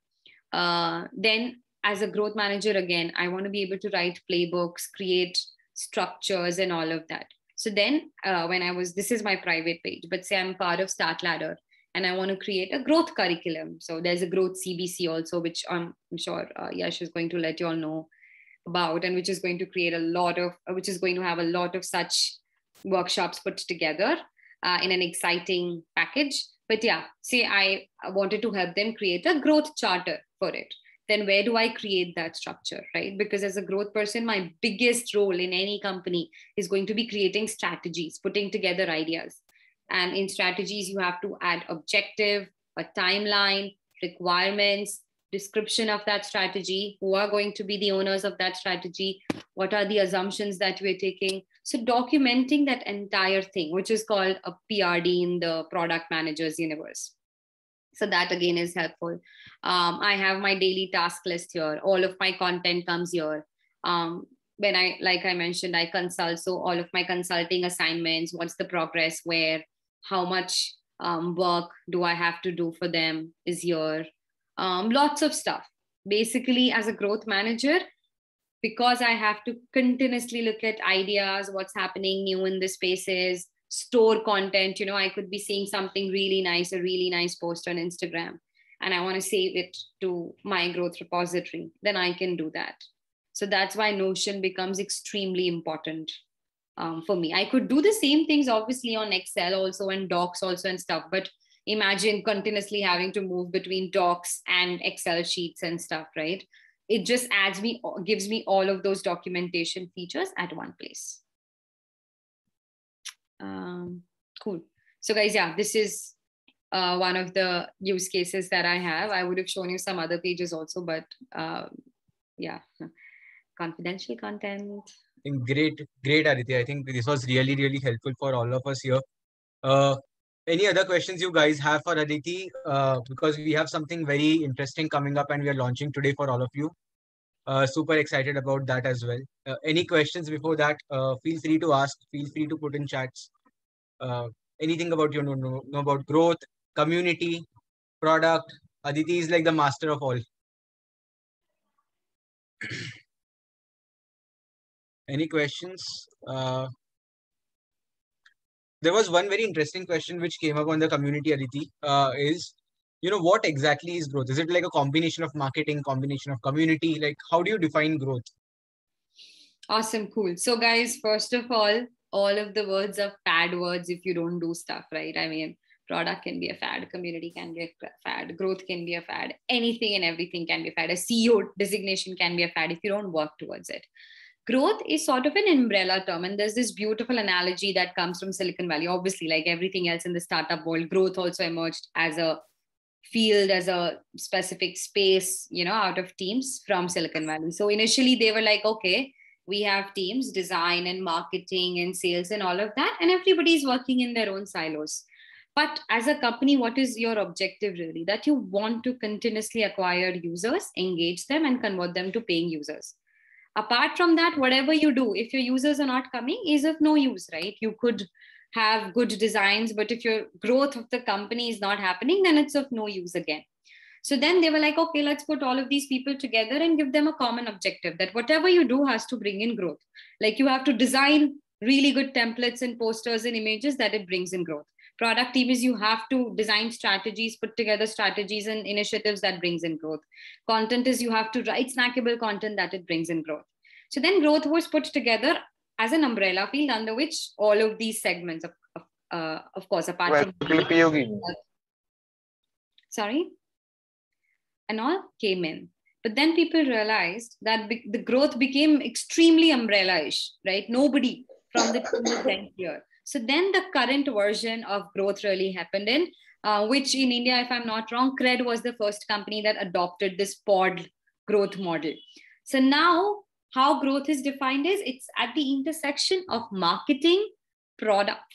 Uh, then as a growth manager, again, I want to be able to write playbooks, create structures and all of that. So then uh, when I was, this is my private page, but say I'm part of StartLadder and I want to create a growth curriculum. So there's a growth CBC also, which I'm, I'm sure uh, Yash is going to let you all know about and which is going to create a lot of uh, which is going to have a lot of such workshops put together uh, in an exciting package. But yeah say i wanted to help them create a growth charter for it. Then where do i create that structure right? Because as a growth person my biggest role in any company is going to be creating strategies putting together ideas. And in strategies you have to add objective a timeline requirements description of that strategy who are going to be the owners of that strategy what are the assumptions that we're taking. So documenting that entire thing which is called a prd in the product managers universe. So that again is helpful. Um, i have my daily task list here. All of my content comes here. Um, when i like i mentioned i consult. So all of my consulting assignments what's the progress where how much um, work do i have to do for them is here um, lots of stuff. Basically, as a growth manager, because I have to continuously look at ideas, what's happening new in the spaces, store content. You know, I could be seeing something really nice, a really nice post on Instagram, and I want to save it to my growth repository. Then I can do that. So that's why Notion becomes extremely important um, for me. I could do the same things, obviously, on Excel also and Docs also and stuff, but imagine continuously having to move between docs and excel sheets and stuff right it just adds me gives me all of those documentation features at one place um, cool so guys, yeah, this is uh, one of the use cases that I have. I would have shown you some other pages also, but uh, yeah, confidential content. Great, great, Aditi. I think this was really, really helpful for all of us here. Uh, any other questions you guys have for Aditi? Uh, because we have something very interesting coming up and we are launching today for all of you. Uh, super excited about that as well. Uh, any questions before that? Uh, feel free to ask. Feel free to put in chats. Uh, anything about you know, know, know about growth, community, product. Aditi is like the master of all. Any questions? There was one very interesting question which came up on the community, Aditi, uh, is, you know, what exactly is growth? Is it like a combination of marketing, combination of community? Like, how do you define growth? Awesome, cool. So, guys, first of all, all of the words are fad words if you don't do stuff, right? I mean, product can be a fad, community can be a fad, growth can be a fad, anything and everything can be a fad. A CEO designation can be a fad if you don't work towards it. Growth is sort of an umbrella term, and there's this beautiful analogy that comes from Silicon Valley. Obviously, like everything else in the startup world, growth also emerged as a field as a specific space you know out of teams from silicon valley. So initially they were like okay we have teams design and marketing and sales and all of that and everybody's working in their own silos. But as a company what is your objective really? That you want to continuously acquire users engage them and convert them to paying users apart from that whatever you do if your users are not coming is of no use right you could have good designs but if your growth of the company is not happening then it's of no use again so then they were like, okay, let's put all of these people together and give them a common objective that whatever you do has to bring in growth. Like you have to design really good templates and posters and images that it brings in growth. Product team is you have to design strategies, put together strategies and initiatives that brings in growth. Content is you have to write snackable content that it brings in growth. So then growth was put together as an umbrella field under which all of these segments of, of, uh, of course, apart well, from... Sorry? and all came in. But then people realized that be- the growth became extremely umbrella-ish, right? Nobody from the team was then here. So then the current version of growth really happened in, uh, which in India, if I'm not wrong, Cred was the first company that adopted this pod growth model. So now how growth is defined is it's at the intersection of marketing, product.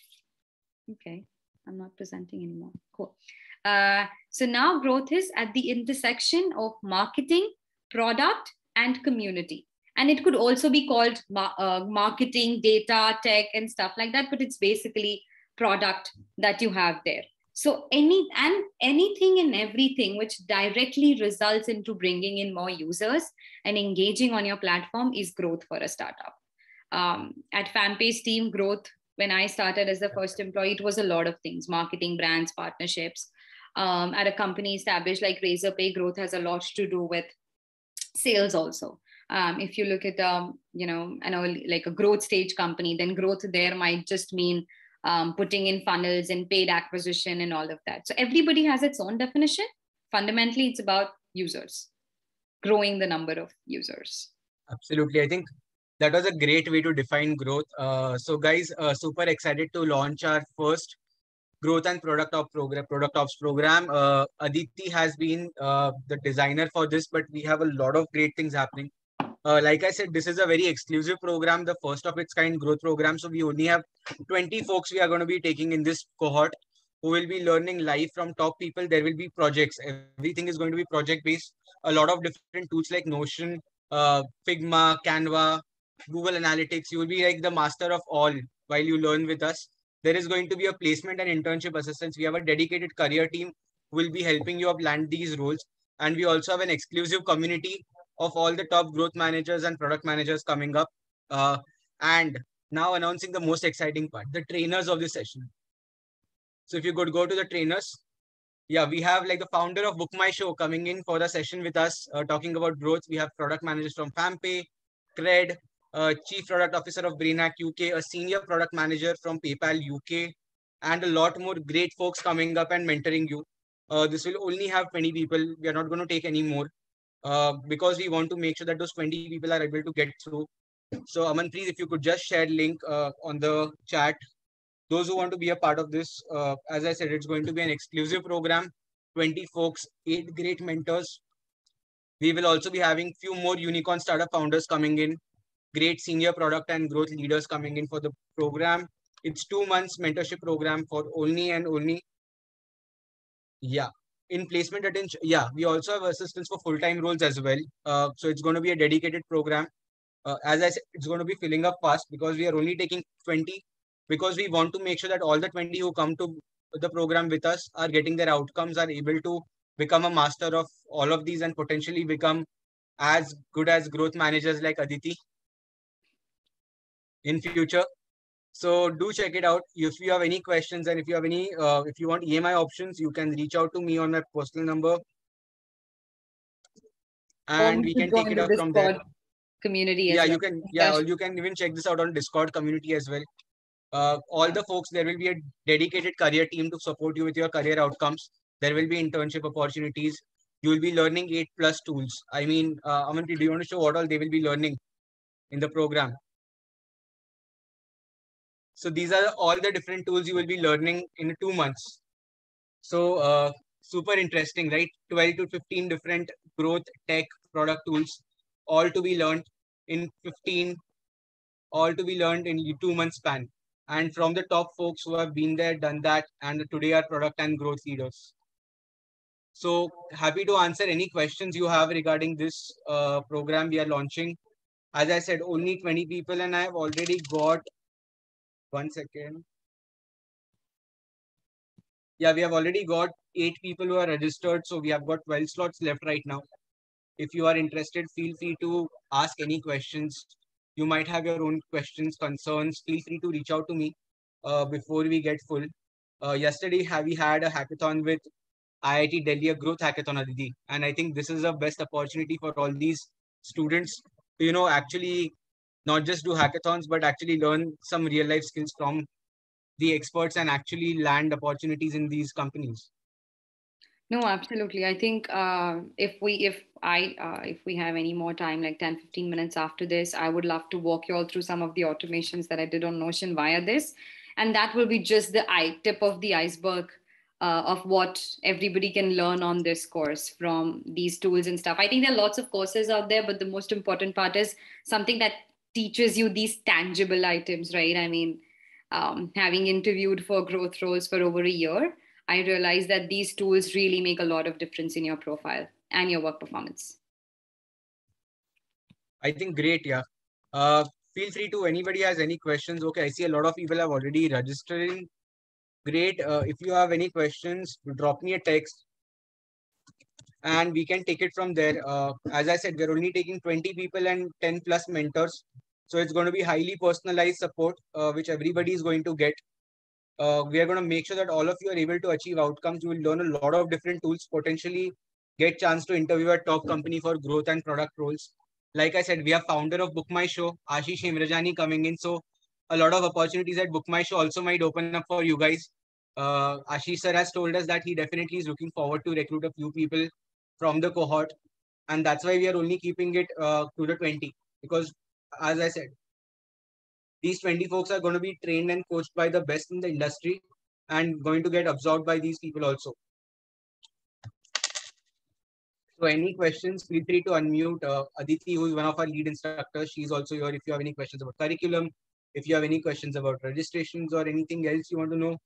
Okay, I'm not presenting anymore. Cool. Uh, so now growth is at the intersection of marketing, product, and community. And it could also be called ma- uh, marketing, data, tech, and stuff like that. But it's basically product that you have there. So any and anything and everything which directly results into bringing in more users and engaging on your platform is growth for a startup. Um, at FamPay's team, growth when I started as the first employee, it was a lot of things: marketing, brands, partnerships, um, at a company established like Razorpay, growth has a lot to do with sales also. Um, if you look at um, you know an like a growth stage company, then growth there might just mean um, putting in funnels and paid acquisition and all of that. So everybody has its own definition. Fundamentally, it's about users, growing the number of users. Absolutely, I think that was a great way to define growth. Uh, so guys, uh, super excited to launch our first growth and product of program product ops program uh, aditi has been uh, the designer for this but we have a lot of great things happening uh, like i said this is a very exclusive program the first of its kind growth program. So we only have 20 folks we are going to be taking in this cohort who will be learning live from top people. There will be projects. Everything is going to be project based a lot of different tools like notion uh, figma canva google analytics. You will be like the master of all while you learn with us. There is going to be a placement and internship assistance. We have a dedicated career team who will be helping you up land these roles. And we also have an exclusive community of all the top growth managers and product managers coming up. Uh, and now announcing the most exciting part, the trainers of the session. So if you could go to the trainers, yeah, we have like the founder of Book My Show coming in for the session with us, uh, talking about growth. We have product managers from FamPay, Cred, a chief product officer of Brainac UK, a senior product manager from PayPal UK, and a lot more great folks coming up and mentoring you. Uh, this will only have 20 people. We are not going to take any more uh, because we want to make sure that those 20 people are able to get through. So Aman, please, if you could just share link uh, on the chat those who want to be a part of this, uh, as I said, it's going to be an exclusive program. 20 folks, eight great mentors. We will also be having few more unicorn startup founders coming in, great senior product and growth leaders coming in for the program. It's two months mentorship program for only and only. Yeah, in placement attention. Yeah, we also have assistance for full-time roles as well. Uh, so it's going to be a dedicated program. Uh, as I said, it's going to be filling up fast because we are only taking 20 because we want to make sure that all the 20 who come to the program with us are getting their outcomes, are able to become a master of all of these and potentially become as good as growth managers like Aditi in future. So do check it out. If you have any questions and if you have any, uh, if you want EMI options, you can reach out to me on my personal number. And we can take it up from there. Community. Yeah, well. you can. Yeah, you can even check this out on Discord community as well uh, all the folks, there will be a dedicated career team to support you with your career outcomes. There will be internship opportunities. You will be learning eight plus tools. I mean, uh, Amanti, do you want to show what all they will be learning in the program? So these are all the different tools you will be learning in two months. So uh, super interesting, right? 12 to 15 different growth tech product tools, all to be learned in 15, all to be learned in two months span and from the top folks who have been there, done that, and today are product and growth leaders. So happy to answer any questions you have regarding this uh, program we are launching. As I said, only 20 people and I have already got, one second. Yeah, we have already got eight people who are registered. So we have got 12 slots left right now. If you are interested, feel free to ask any questions you might have your own questions, concerns. Feel free to reach out to me uh, before we get full. Uh, yesterday, we had a hackathon with IIT Delhi, a growth hackathon, Aditi. And I think this is the best opportunity for all these students to, you know, actually not just do hackathons, but actually learn some real life skills from the experts and actually land opportunities in these companies. No, absolutely. I think uh, if we, if I, uh, if we have any more time, like 10, 15 minutes after this, I would love to walk you all through some of the automations that I did on Notion via this. And that will be just the eye, tip of the iceberg uh, of what everybody can learn on this course from these tools and stuff. I think there are lots of courses out there, but the most important part is something that teaches you these tangible items, right? I mean, um, having interviewed for growth roles for over a year, I realized that these tools really make a lot of difference in your profile and your work performance. I think great, yeah. Uh, feel free to anybody has any questions. Okay, I see a lot of people have already registered. Great. Uh, if you have any questions, drop me a text and we can take it from there. Uh, as I said, we're only taking 20 people and 10 plus mentors. So it's going to be highly personalized support, uh, which everybody is going to get uh, we are going to make sure that all of you are able to achieve outcomes. You will learn a lot of different tools, potentially get chance to interview a top company for growth and product roles. Like I said, we have founder of Book My Show, Ashish Hemrajani coming in. So a lot of opportunities at Book My Show also might open up for you guys. Uh, Ashish sir has told us that he definitely is looking forward to recruit a few people from the cohort. And that's why we are only keeping it uh, to the 20. Because as I said, these 20 folks are going to be trained and coached by the best in the industry and going to get absorbed by these people also. So any questions, feel free to unmute uh, Aditi, who is one of our lead instructors. She's also here if you have any questions about curriculum, if you have any questions about registrations or anything else you want to know,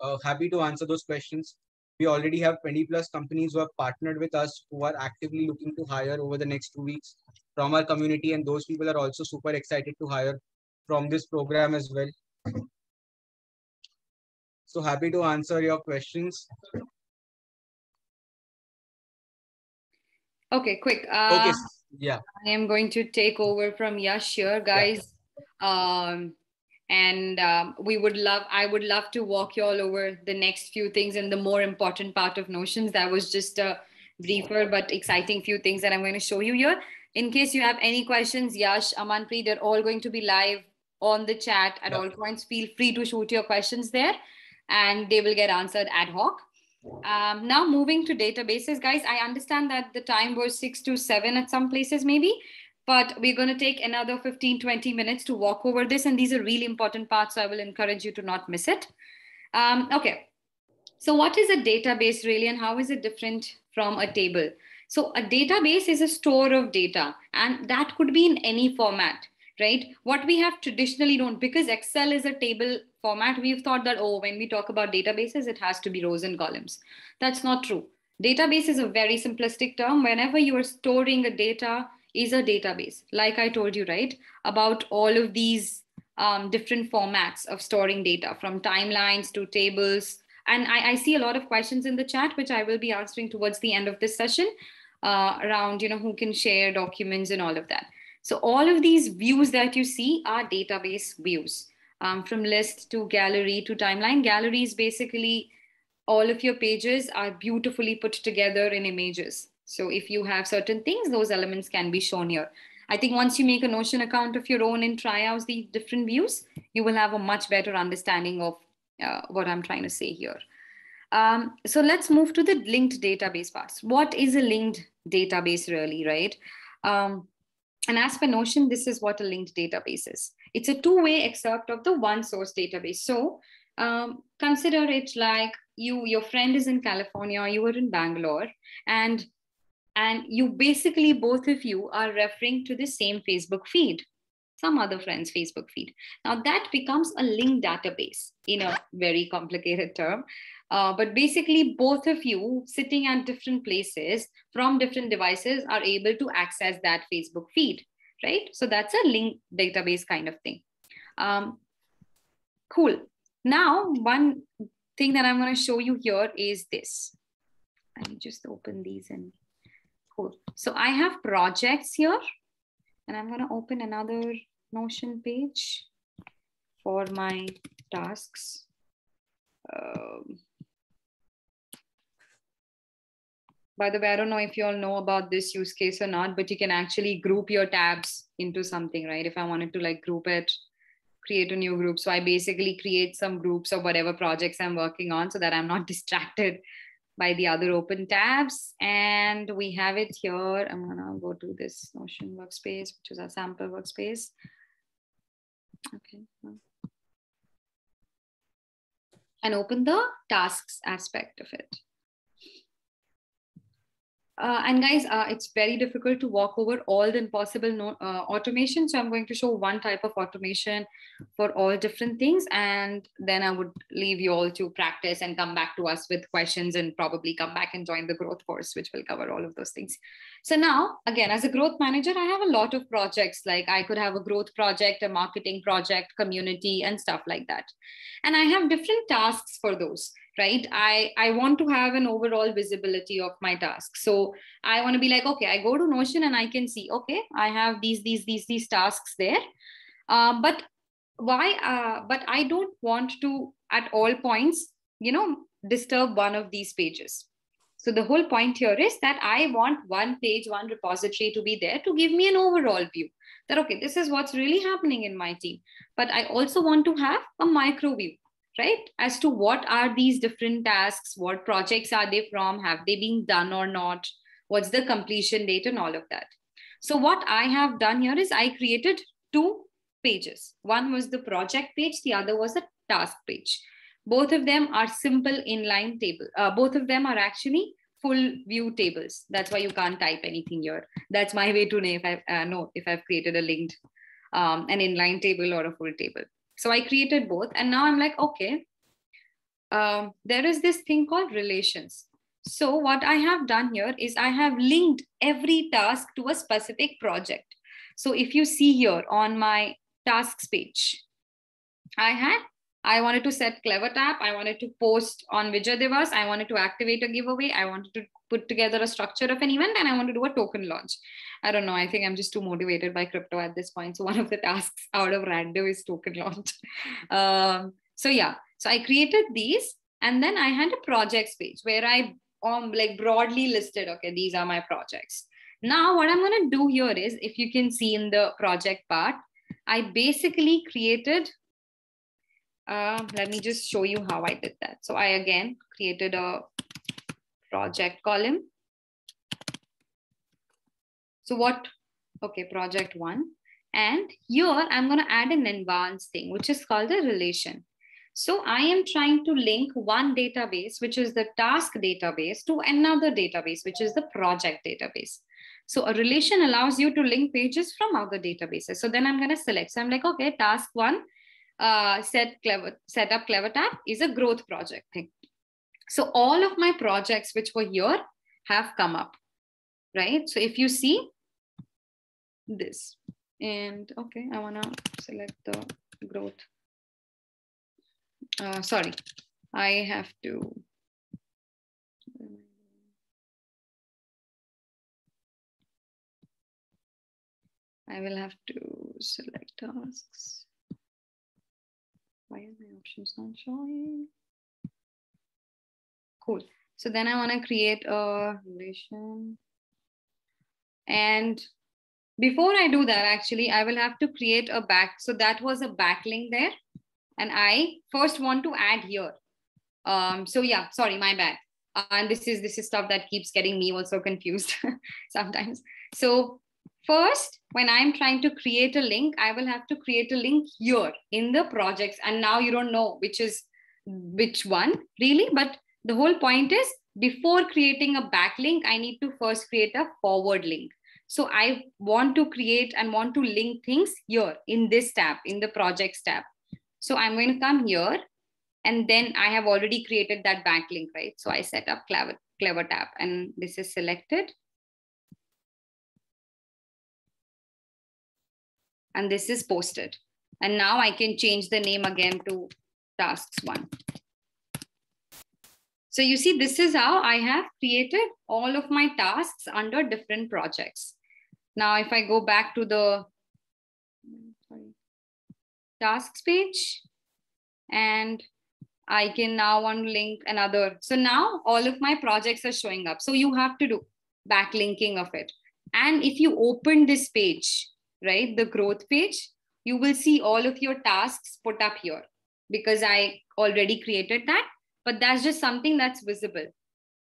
uh, happy to answer those questions. We already have 20 plus companies who have partnered with us who are actively looking to hire over the next two weeks from our community. And those people are also super excited to hire from this program as well. So happy to answer your questions. Okay, quick. Uh, okay, yeah. I am going to take over from Yash here, guys. Yeah. Um, and um, we would love, I would love to walk you all over the next few things and the more important part of Notions. That was just a briefer but exciting few things that I'm going to show you here. In case you have any questions, Yash, Amanpreet, they're all going to be live on the chat at all points. Feel free to shoot your questions there and they will get answered ad hoc. Um, now moving to databases, guys, I understand that the time was six to seven at some places maybe. but we're going to take another 15, 20 minutes to walk over this. And these are really important parts. So I will encourage you to not miss it. Um, okay. So what is a database really and how is it different from a table? So a database is a store of data and that could be in any format, right? What we have traditionally known, because Excel is a table format, we've thought that, oh, when we talk about databases, it has to be rows and columns. That's not true. Database is a very simplistic term. Whenever you are storing a data is a database, like I told you, right, about all of these um, different formats of storing data from timelines to tables. And I, I, see a lot of questions in the chat, which I will be answering towards the end of this session uh, around, you know, who can share documents and all of that. So all of these views that you see are database views um, from list to gallery to timeline. Gallery is basically all of your pages are beautifully put together in images. So if you have certain things, those elements can be shown here. I think once you make a Notion account of your own and try out the different views, you will have a much better understanding of uh, what I'm trying to say here. Um, so let's move to the linked database parts. What is a linked database really, right? Um, and as for Notion, this is what a linked database is. It's a two-way excerpt of the one source database. So um, consider it like you, your friend is in California, you are in Bangalore, and and you basically both of you are referring to the same facebook feed some other friend's facebook feed. Now that becomes a linked database in a very complicated term. Uh, but basically both of you sitting at different places from different devices are able to access that facebook feed right? So that's a linked database kind of thing. Um, cool. Now one thing that i'm going to show you here is this. Let me just open these and Cool. So I have projects here and I'm going to open another Notion page for my tasks. Um, by the way, I don't know if you all know about this use case or not, but you can actually group your tabs into something, right? If I wanted to like group it, create a new group. So I basically create some groups of whatever projects I'm working on so that I'm not distracted by the other open tabs. And we have it here. I'm gonna go to this Notion workspace, which is our sample workspace. Okay. And open the tasks aspect of it. Uh, and guys, uh, it's very difficult to walk over all the possible no, uh, automation. So I'm going to show one type of automation for all different things. And then I would leave you all to practice and come back to us with questions and probably come back and join the growth course, which will cover all of those things. So now, again, as a growth manager, I have a lot of projects. Like I could have a growth project, a marketing project, community, and stuff like that. And I have different tasks for those right? I i want to have an overall visibility of my task. So i want to be like okay i go to notion and i can see okay i have these these these these tasks there. Uh, but why uh, but i don't want to at all points you know disturb one of these pages. So the whole point here is that i want one page one repository to be there to give me an overall view. That okay this is what's really happening in my team. But i also want to have a micro view right? As to what are these different tasks what projects are they from have they been done or not what's the completion date and all of that. So what i have done here is i created two pages. One was the project page the other was a task page. Both of them are simple inline table uh, both of them are actually full view tables. That's why you can't type anything here. That's my way to know if i uh, know if i've created a linked um, an inline table or a full table so I created both. And now I'm like, okay, um, there is this thing called relations. So what I have done here is I have linked every task to a specific project. So if you see here on my tasks page, I had I wanted to set Clevertap. I wanted to post on Vijay Diwas. I wanted to activate a giveaway. I wanted to put together a structure of an event and I want to do a token launch. I don't know. I think I'm just too motivated by crypto at this point. So one of the tasks out of random is token launch. Um, so yeah, so I created these and then I had a projects page where I um, like broadly listed, okay, these are my projects. Now what I'm going to do here is if you can see in the project part, I basically created uh, let me just show you how I did that. So I again created a project column. So what Okay, project one. And here I'm going to add an advanced thing, which is called a relation. So I am trying to link one database, which is the task database, to another database, which is the project database. So a relation allows you to link pages from other databases. So then I'm going to select. So I'm like, okay, task one, uh, set clever, set up clever CleverTap is a growth project thing. So all of my projects which were here have come up, right? So if you see this, and okay, I wanna select the growth. Uh, sorry, I have to. I will have to select tasks. Why are my options not showing? Cool. So then I want to create a relation. And before I do that, actually, I will have to create a back. So that was a backlink there. And I first want to add here. Um, so yeah, sorry, my bad. Uh, and this is this is stuff that keeps getting me also confused sometimes. So first, when I'm trying to create a link, I will have to create a link here in the projects. And now you don't know which is which one really, but the whole point is before creating a backlink, I need to first create a forward link. So I want to create and want to link things here in this tab, in the projects tab. So I'm going to come here and then I have already created that backlink, right? So I set up Clever, CleverTap and this is selected. And this is posted. And now I can change the name again to tasks one. So you see, this is how I have created all of my tasks under different projects. Now, if I go back to the tasks page, and I can now unlink another. So now all of my projects are showing up. So you have to do backlinking of it. And if you open this page, right, the growth page, you will see all of your tasks put up here because I already created that but that's just something that's visible.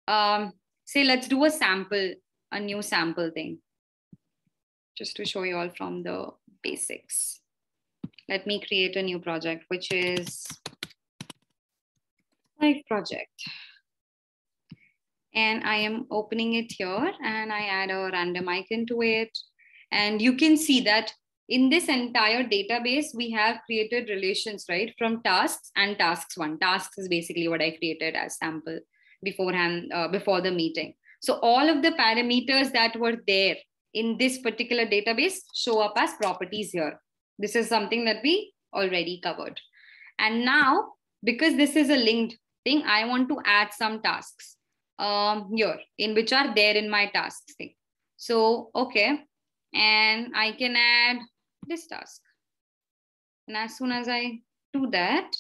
Um, say, let's do a sample, a new sample thing, just to show you all from the basics. Let me create a new project, which is life project. And I am opening it here and I add a random icon to it. And you can see that in this entire database, we have created relations, right, from tasks and tasks one. Tasks is basically what I created as sample beforehand, uh, before the meeting. So all of the parameters that were there in this particular database show up as properties here. This is something that we already covered. And now, because this is a linked thing, I want to add some tasks um, here in which are there in my tasks thing. So, okay. And I can add this task. And as soon as I do that,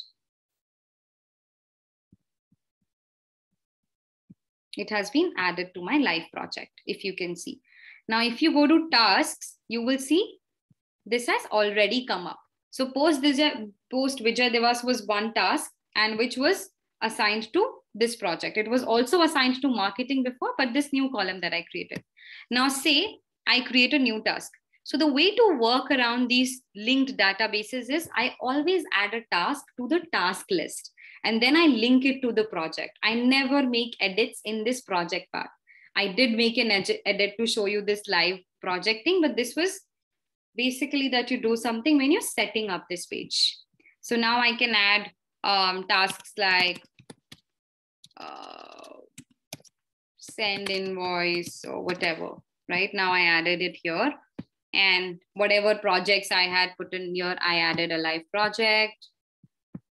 it has been added to my live project, if you can see. Now, if you go to tasks, you will see this has already come up. So post, post Vijay Diwas was one task and which was assigned to this project. It was also assigned to marketing before, but this new column that I created. Now say I create a new task. So the way to work around these linked databases is I always add a task to the task list and then I link it to the project. I never make edits in this project part. I did make an edit to show you this live projecting, but this was basically that you do something when you're setting up this page. So now I can add um, tasks like uh, send invoice or whatever, right? Now I added it here and whatever projects I had put in here, I added a live project.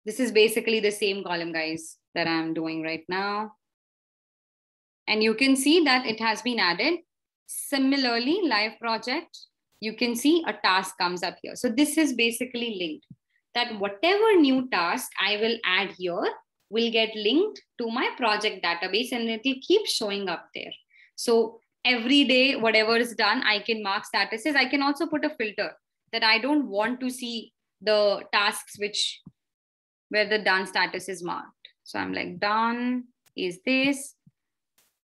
This is basically the same column, guys, that I'm doing right now. And you can see that it has been added. Similarly, live project, you can see a task comes up here. So this is basically linked that whatever new task I will add here will get linked to my project database and it will keep showing up there. So every day whatever is done i can mark statuses i can also put a filter that i don't want to see the tasks which where the done status is marked so i'm like done is this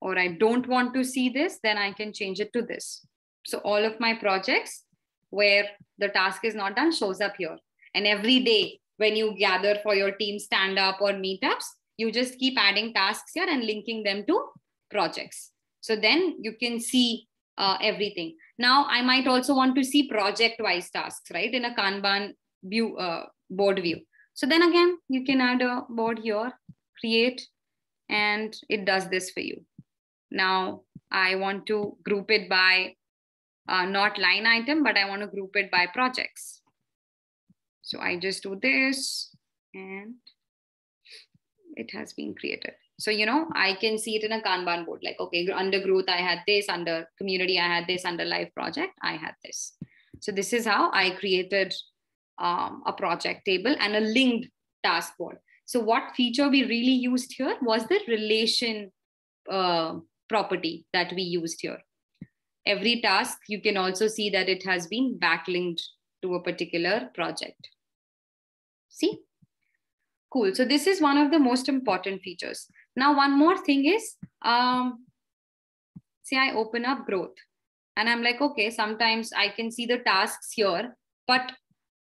or i don't want to see this then i can change it to this So all of my projects where the task is not done shows up here. And every day when you gather for your team stand up or meetups, you just keep adding tasks here and linking them to projects. So then you can see uh, everything. Now I might also want to see project wise tasks, right? In a Kanban view, uh, board view. So then again, you can add a board here, create, and it does this for you. Now I want to group it by uh, not line item, but I want to group it by projects. So I just do this and it has been created. So, you know, I can see it in a Kanban board like, okay, under growth, I had this, under community, I had this, under life project, I had this. So, this is how I created um, a project table and a linked task board. So, what feature we really used here was the relation uh, property that we used here. Every task, you can also see that it has been backlinked to a particular project. See? Cool. So this is one of the most important features. Now, one more thing is, um, say I open up growth and I'm like, okay, sometimes I can see the tasks here, but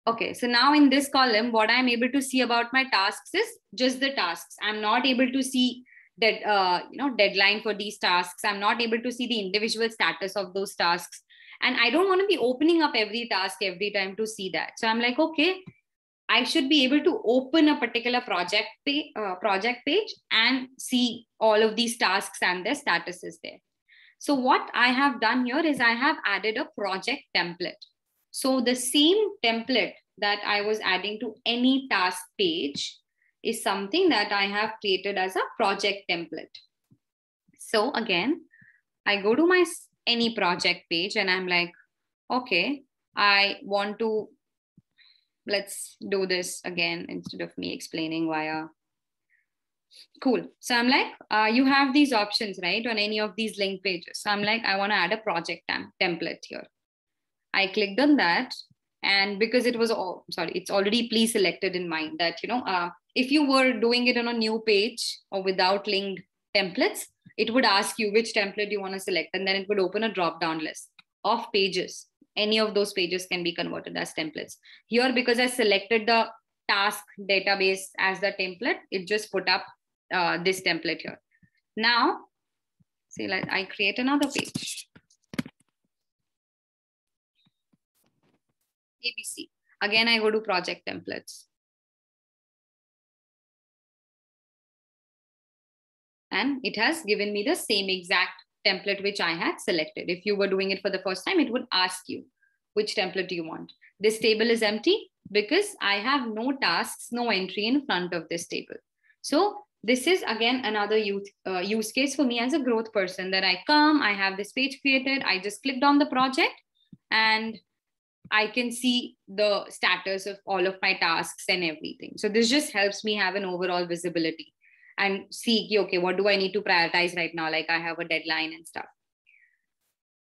okay, so now in this column, what I'm able to see about my tasks is just the tasks. I'm not able to see that, uh, you know, deadline for these tasks. I'm not able to see the individual status of those tasks. And I don't want to be opening up every task every time to see that. So I'm like, okay, I should be able to open a particular project uh, project page and see all of these tasks and their statuses there. So what I have done here is I have added a project template. So the same template that I was adding to any task page is something that I have created as a project template. So again, I go to my any project page and I'm like, okay, I want to let's do this again instead of me explaining via cool. So i'm like uh, you have these options right on any of these link pages. So i'm like i want to add a project tem- template here. I clicked on that and because it was all sorry it's already pre-selected in mind that you know uh, if you were doing it on a new page or without linked templates it would ask you which template you want to select and then it would open a drop down list of pages any of those pages can be converted as templates. Here, because I selected the task database as the template, it just put up uh, this template here. Now, see, like I create another page. ABC. Again, I go to project templates. And it has given me the same exact template which I had selected. If you were doing it for the first time, it would ask you which template do you want. This table is empty because I have no tasks, no entry in front of this table. So this is again another use, uh, use case for me as a growth person that I come, I have this page created, I just clicked on the project and I can see the status of all of my tasks and everything. So this just helps me have an overall visibility and see, okay, what do I need to prioritize right now? Like I have a deadline and stuff.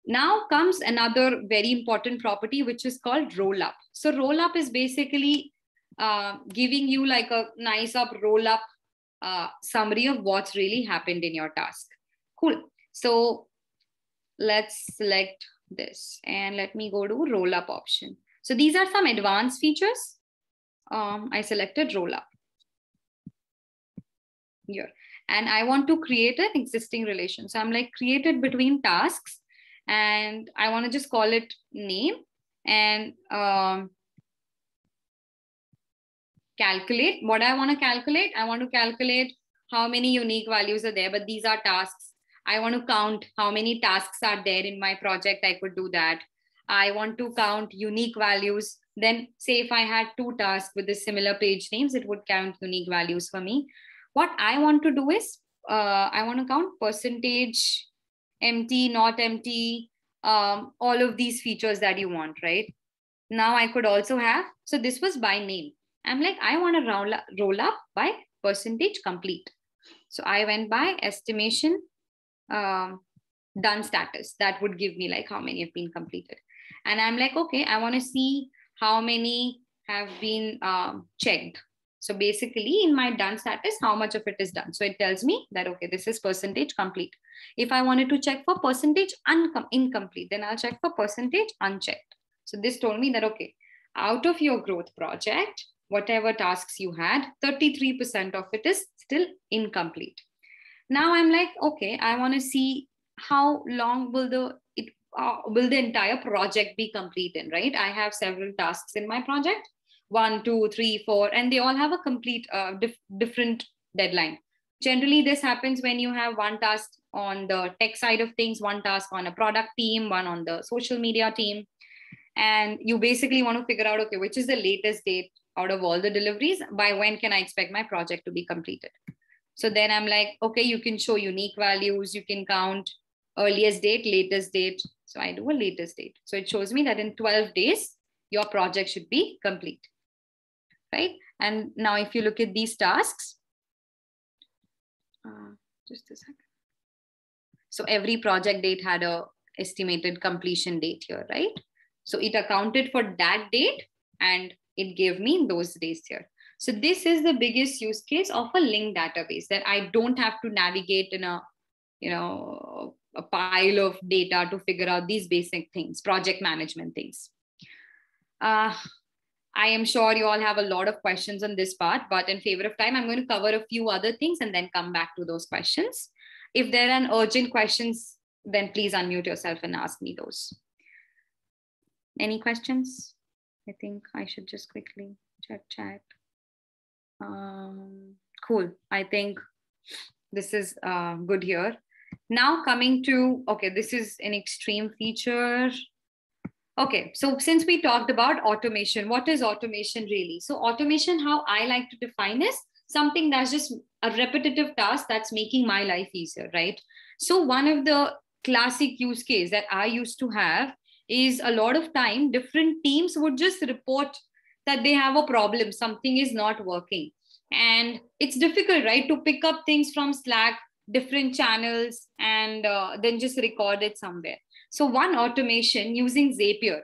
Now comes another very important property, which is called roll up. So roll up is basically uh, giving you like a nice up roll up uh, summary of what's really happened in your task. Cool. So let's select this and let me go to roll up option. So these are some advanced features. Um, I selected roll up here. And I want to create an existing relation. So I'm like created between tasks and I want to just call it name and um, calculate what I want to calculate. I want to calculate how many unique values are there, but these are tasks. I want to count how many tasks are there in my project. I could do that. I want to count unique values. Then say if I had two tasks with the similar page names, it would count unique values for me. What I want to do is uh, I want to count percentage, empty, not empty, um, all of these features that you want, right? Now I could also have, so this was by name. I'm like, I want to roll up, roll up by percentage complete. So I went by estimation um, done status. That would give me like how many have been completed. And I'm like, okay, I want to see how many have been um, checked. So basically in my done status, how much of it is done. So it tells me that, okay, this is percentage complete. If I wanted to check for percentage incomplete, then I'll check for percentage unchecked. So this told me that, okay, out of your growth project, whatever tasks you had, 33% of it is still incomplete. Now I'm like, okay, I want to see how long will the it uh, will the entire project be complete in, right? I have several tasks in my project, one, two, three, four, and they all have a complete uh, dif- different deadline. Generally, this happens when you have one task on the tech side of things, one task on a product team, one on the social media team, and you basically want to figure out okay which is the latest date out of all the deliveries? By when can i expect my project to be completed? So then i'm like okay you can show unique values. You can count earliest date latest date. So i do a latest date. So it shows me that in 12 days your project should be complete right and now if you look at these tasks uh, just a second so every project date had a estimated completion date here right so it accounted for that date and it gave me those days here. So this is the biggest use case of a link database that I don't have to navigate in a, you know, a pile of data to figure out these basic things, project management things. Uh, I am sure you all have a lot of questions on this part, but in favor of time, I'm going to cover a few other things and then come back to those questions. If there are urgent questions, then please unmute yourself and ask me those. Any questions? I think I should just quickly check chat. Um, cool. I think this is uh, good here. Now coming to, okay, this is an extreme feature. Okay, so since we talked about automation, what is automation really? So automation, how I like to define is something that's just a repetitive task that's making my life easier, right? So one of the classic use case that I used to have is a lot of time different teams would just report that they have a problem something is not working and it's difficult right to pick up things from slack different channels and uh, then just record it somewhere so one automation using zapier.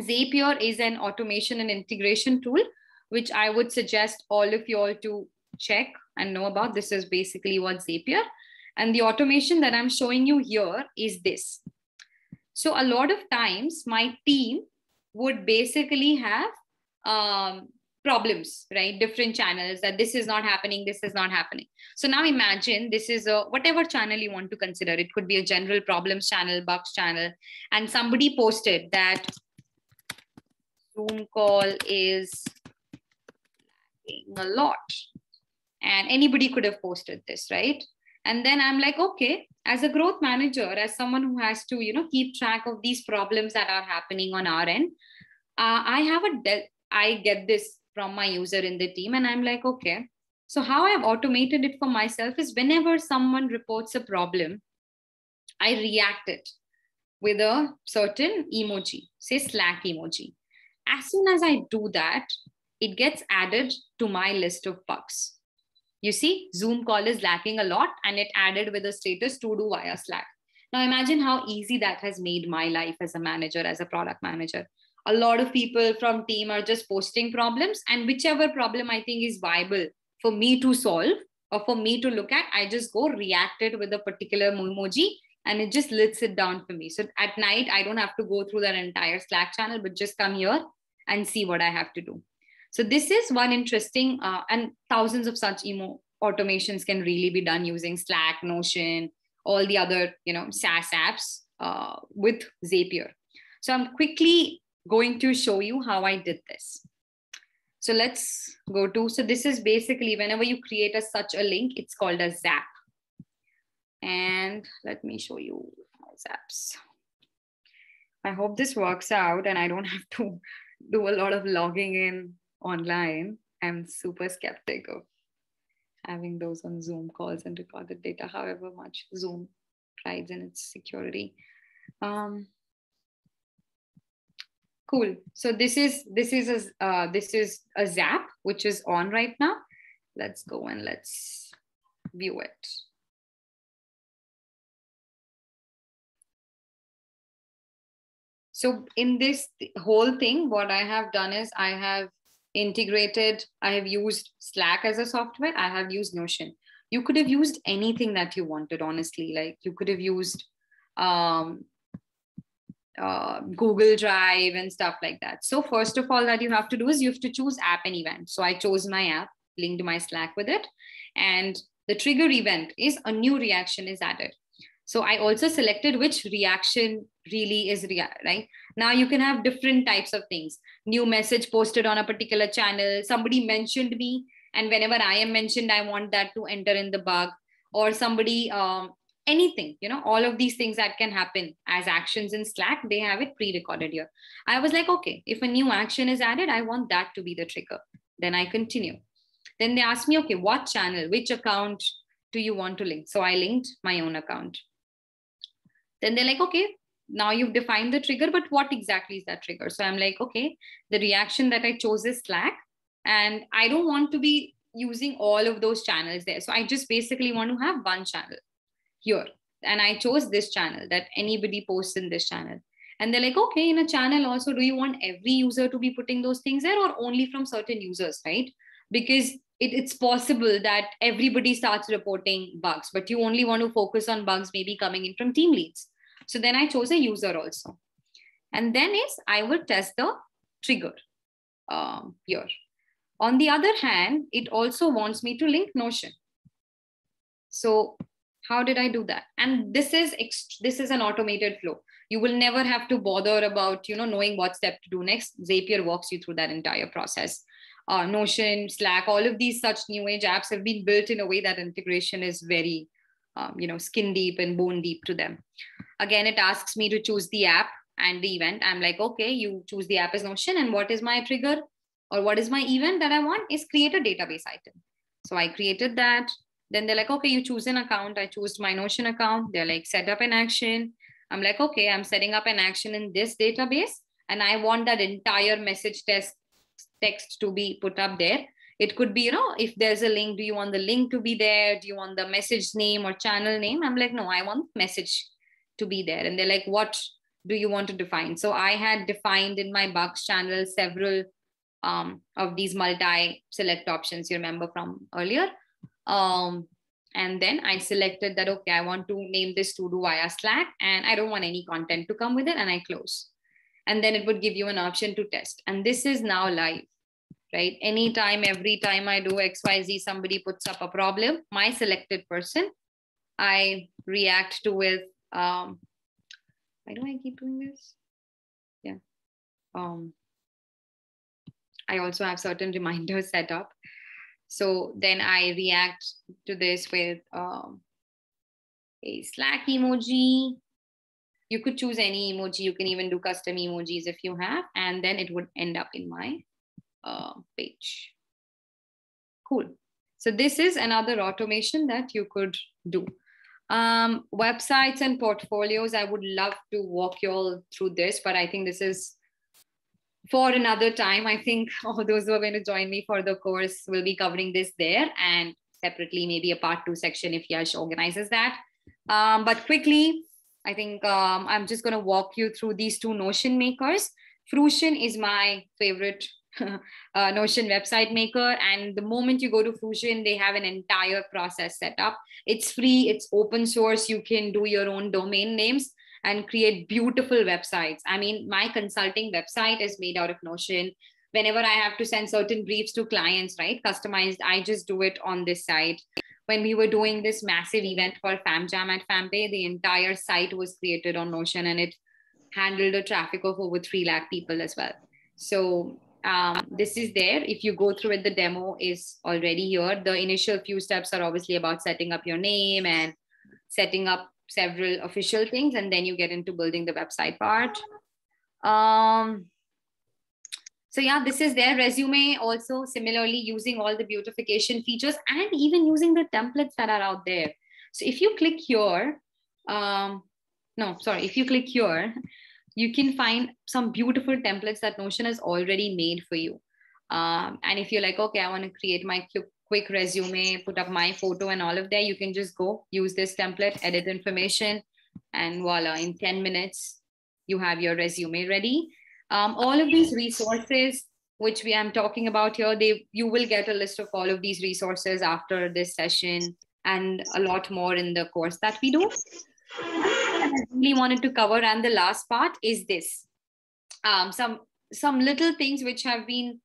Zapier is an automation and integration tool which i would suggest all of you all to check and know about. This is basically what zapier. And the automation that i'm showing you here is this. So a lot of times my team would basically have um, problems, right? Different channels that this is not happening, this is not happening. So now imagine this is a whatever channel you want to consider. It could be a general problems channel, bugs channel, and somebody posted that Zoom call is a lot. And anybody could have posted this, right? and then i'm like okay as a growth manager as someone who has to you know keep track of these problems that are happening on our end uh, i have a i get this from my user in the team and i'm like okay so how i've automated it for myself is whenever someone reports a problem i react it with a certain emoji say slack emoji as soon as i do that it gets added to my list of bugs you see, Zoom call is lacking a lot and it added with a status to do via Slack. Now imagine how easy that has made my life as a manager, as a product manager. A lot of people from team are just posting problems and whichever problem I think is viable for me to solve or for me to look at, I just go react it with a particular emoji and it just lets it down for me. So at night, I don't have to go through that entire Slack channel, but just come here and see what I have to do. So this is one interesting, uh, and thousands of such emo automations can really be done using Slack, Notion, all the other you know SaaS apps uh, with Zapier. So I'm quickly going to show you how I did this. So let's go to, so this is basically whenever you create a such a link, it's called a zap. And let me show you zaps. I hope this works out and I don't have to do a lot of logging in online, I'm super skeptic of having those on Zoom calls and recorded data, however much Zoom prides in its security. Um, cool. So this is this is a uh, this is a Zap which is on right now. Let's go and let's view it. So in this whole thing, what I have done is I have integrated. I have used Slack as a software. I have used Notion. You could have used anything that you wanted, honestly. Like you could have used um, uh, Google Drive and stuff like that. So first of all, that you have to do is you have to choose app and event. So I chose my app, linked my Slack with it, and the trigger event is a new reaction is added. So I also selected which reaction really is right. Now you can have different types of things. New message posted on a particular channel. Somebody mentioned me, and whenever I am mentioned, I want that to enter in the bug. Or somebody um, anything you know all of these things that can happen as actions in slack they have it pre-recorded here. I was like okay if a new action is added i want that to be the trigger. Then i continue. Then they asked me okay what channel which account do you want to link? So i linked my own account. Then they're like okay now you've defined the trigger but what exactly is that trigger? So i'm like okay the reaction that i chose is slack and i don't want to be using all of those channels there. So i just basically want to have one channel here. And i chose this channel that anybody posts in this channel. And they're like okay in a channel also do you want every user to be putting those things there or only from certain users right? Because it, it's possible that everybody starts reporting bugs but you only want to focus on bugs maybe coming in from team leads. So then i chose a user also. And then is i will test the trigger um, here. On the other hand it also wants me to link notion. So how did i do that? And this is this is an automated flow. You will never have to bother about you know knowing what step to do next. Zapier walks you through that entire process. Uh, notion slack all of these such new age apps have been built in a way that integration is very um, you know skin deep and bone deep to them. Again it asks me to choose the app and the event. I'm like okay you choose the app as notion and what is my trigger or what is my event that i want is create a database item. So i created that then they're like, okay, you choose an account. I choose my Notion account. They're like, set up an action. I'm like, okay, I'm setting up an action in this database. And I want that entire message test text to be put up there. It could be, you know, if there's a link, do you want the link to be there? Do you want the message name or channel name? I'm like, no, I want message to be there. And they're like, what do you want to define? So I had defined in my Bugs channel several um, of these multi select options you remember from earlier. Um, and then I selected that, okay, I want to name this to do via Slack and I don't want any content to come with it and I close. And then it would give you an option to test. And this is now live, right? Anytime, every time I do XYZ, somebody puts up a problem, my selected person, I react to with, um, why do I keep doing this? Yeah. Um, I also have certain reminders set up. So then I react to this with um, a Slack emoji. You could choose any emoji. You can even do custom emojis if you have, and then it would end up in my uh, page. Cool. So this is another automation that you could do. Um, websites and portfolios, I would love to walk you all through this, but I think this is for another time. I think all those who are going to join me for the course will be covering this there and separately, maybe a part two section if Yash organizes that. Um, but quickly, I think um, I'm just going to walk you through these two Notion makers. Fruition is my favorite uh, Notion website maker. And the moment you go to Fruition, they have an entire process set up. It's free, it's open source. You can do your own domain names and create beautiful websites. I mean, my consulting website is made out of Notion. Whenever I have to send certain briefs to clients, right, customized, I just do it on this site. When we were doing this massive event for FamJam at FamPay, the entire site was created on Notion and it handled a traffic of over 3 lakh people as well. So um, this is there. If you go through it, the demo is already here. The initial few steps are obviously about setting up your name and setting up several official things and then you get into building the website part. Um, so yeah this is their resume also. Similarly using all the beautification features and even using the templates that are out there. So if you click here um, no sorry if you click here you can find some beautiful templates that notion has already made for you. Um, and if you're like okay i want to create my quick resume, put up my photo and all of that, you can just go use this template, edit information, and voila, in 10 minutes, you have your resume ready. Um, all of these resources which we am talking about here they you will get a list of all of these resources after this session and a lot more in the course that we do. I really wanted to cover and the last part is this. Um, some some little things which have been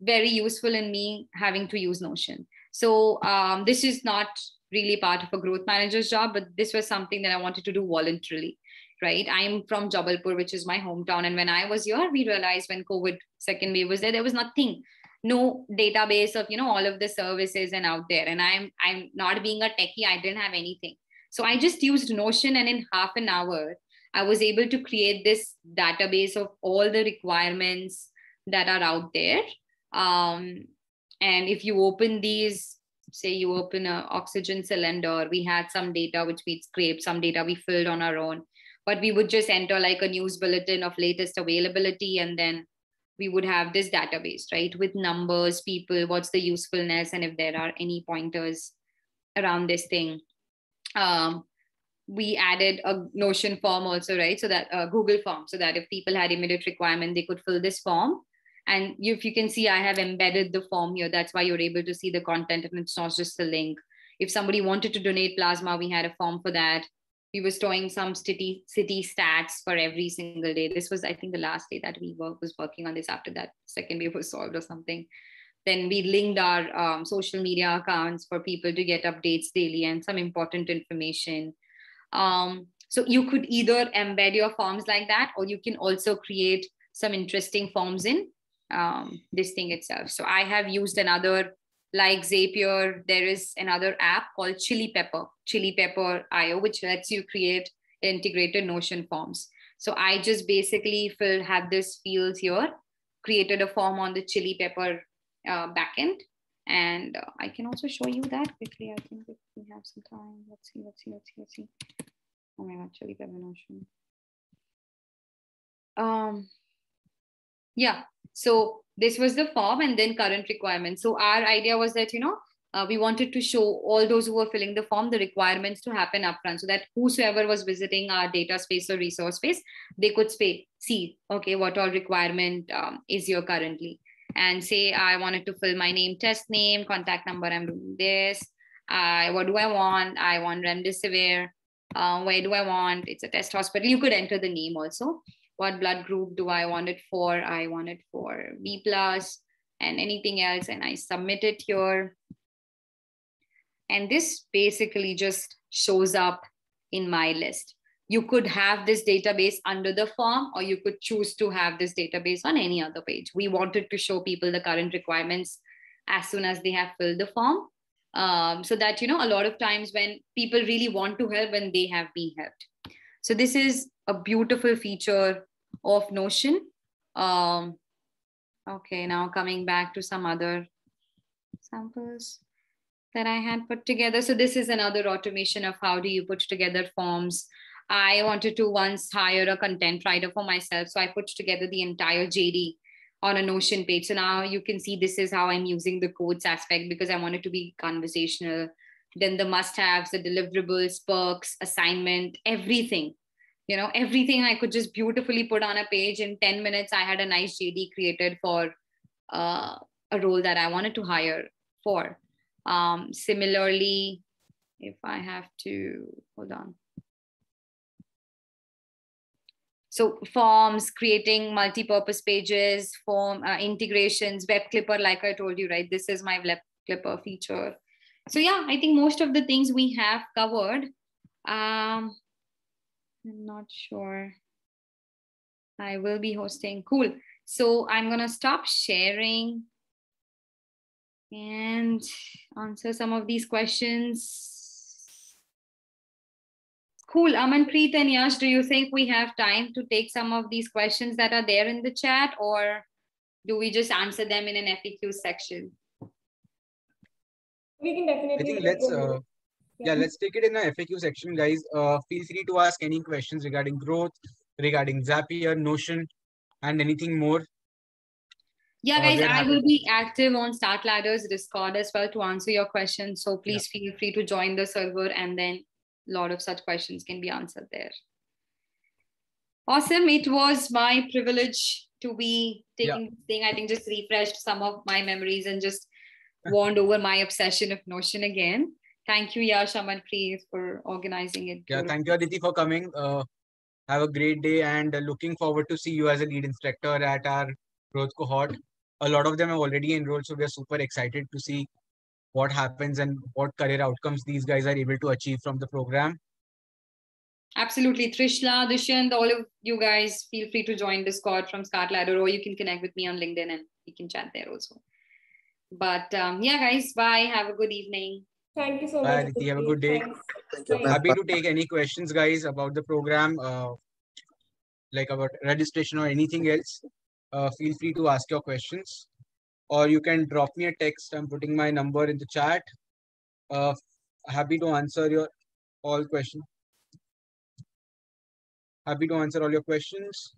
very useful in me having to use notion so um, this is not really part of a growth manager's job but this was something that i wanted to do voluntarily right? I'm from Jabalpur, which is my hometown. And when I was here, we realized when COVID second wave was there, there was nothing, no database of, you know, all of the services and out there. And I'm I'm not being a techie, I didn't have anything. So I just used Notion and in half an hour, I was able to create this database of all the requirements that are out there. Um, and if you open these, say you open an oxygen cylinder, we had some data which we scraped, some data we filled on our own. But we would just enter like a news bulletin of latest availability and then we would have this database right? With numbers people what's the usefulness and if there are any pointers around this thing. Um, we added a notion form also right? So that uh, google form so that if people had immediate requirement they could fill this form and if you can see i have embedded the form here that's why you're able to see the content and it's not just a link if somebody wanted to donate plasma we had a form for that we were storing some city city stats for every single day. This was, I think, the last day that we were, was working on this. After that, second wave was solved or something. Then we linked our um, social media accounts for people to get updates daily and some important information. Um, so you could either embed your forms like that, or you can also create some interesting forms in um, this thing itself. So I have used another like Zapier, there is another app called Chilipepper, Chili Pepper IO, which lets you create integrated Notion forms. So I just basically fill have this fields here, created a form on the Chilipepper uh, backend, and uh, I can also show you that quickly. I think if we have some time, let's see, let's see, let's see, let's see. Oh my God, Chilipepper Notion. Um, yeah, so this was the form and then current requirements. So our idea was that, you know, uh, we wanted to show all those who were filling the form the requirements to happen upfront so that whosoever was visiting our data space or resource space, they could say, see, okay, what all requirement um, is here currently. And say, I wanted to fill my name, test name, contact number, I'm doing this. I, what do I want? I want remdesivir. Uh, where do I want? It's a test hospital. You could enter the name also what blood group do I want it for? I want it for B plus and anything else. And I submit it here. And this basically just shows up in my list. You could have this database under the form, or you could choose to have this database on any other page. We wanted to show people the current requirements as soon as they have filled the form. Um, so that, you know, a lot of times when people really want to help, when they have been helped. So this is a beautiful feature of Notion. Um, okay, now coming back to some other samples that I had put together. So this is another automation of how do you put together forms. I wanted to once hire a content writer for myself. So I put together the entire JD on a Notion page. So now you can see this is how I'm using the codes aspect because I want it to be conversational. Then the must haves, the deliverables, perks, assignment, everything you know everything i could just beautifully put on a page in 10 minutes i had a nice jd created for uh, a role that i wanted to hire for. Um, similarly if i have to hold on. So forms creating multi-purpose pages form uh, integrations web clipper like i told you right this is my web clipper feature. So yeah i think most of the things we have covered. Um, I'm not sure. I will be hosting. Cool. So I'm going to stop sharing and answer some of these questions. Cool. Amanpreet and Yash, do you think we have time to take some of these questions that are there in the chat or do we just answer them in an FAQ section? We can definitely. I think let's uh, yeah let's take it in the faq section guys uh, feel free to ask any questions regarding growth regarding zapier notion and anything more yeah uh, guys i will be active on StartLadder's discord as well to answer your questions so please yeah. feel free to join the server and then a lot of such questions can be answered there awesome it was my privilege to be taking yeah. this thing. I think just refreshed some of my memories and just won over my obsession of Notion again. Thank you, Yash Amanpreet, for organizing it. Yeah, thank you, Aditi, for coming. Uh, have a great day and looking forward to see you as a lead instructor at our growth cohort. A lot of them have already enrolled, so we are super excited to see what happens and what career outcomes these guys are able to achieve from the program. Absolutely. Trishla, Dushyant, all of you guys, feel free to join Discord from StartLadder or you can connect with me on LinkedIn and we can chat there also. But um, yeah, guys, bye. Have a good evening. Thank you so bye, much. Have a good day. Happy to take any questions, guys, about the program, uh, like about registration or anything else. Uh, feel free to ask your questions or you can drop me a text. I'm putting my number in the chat. Uh, happy to answer your all questions. Happy to answer all your questions.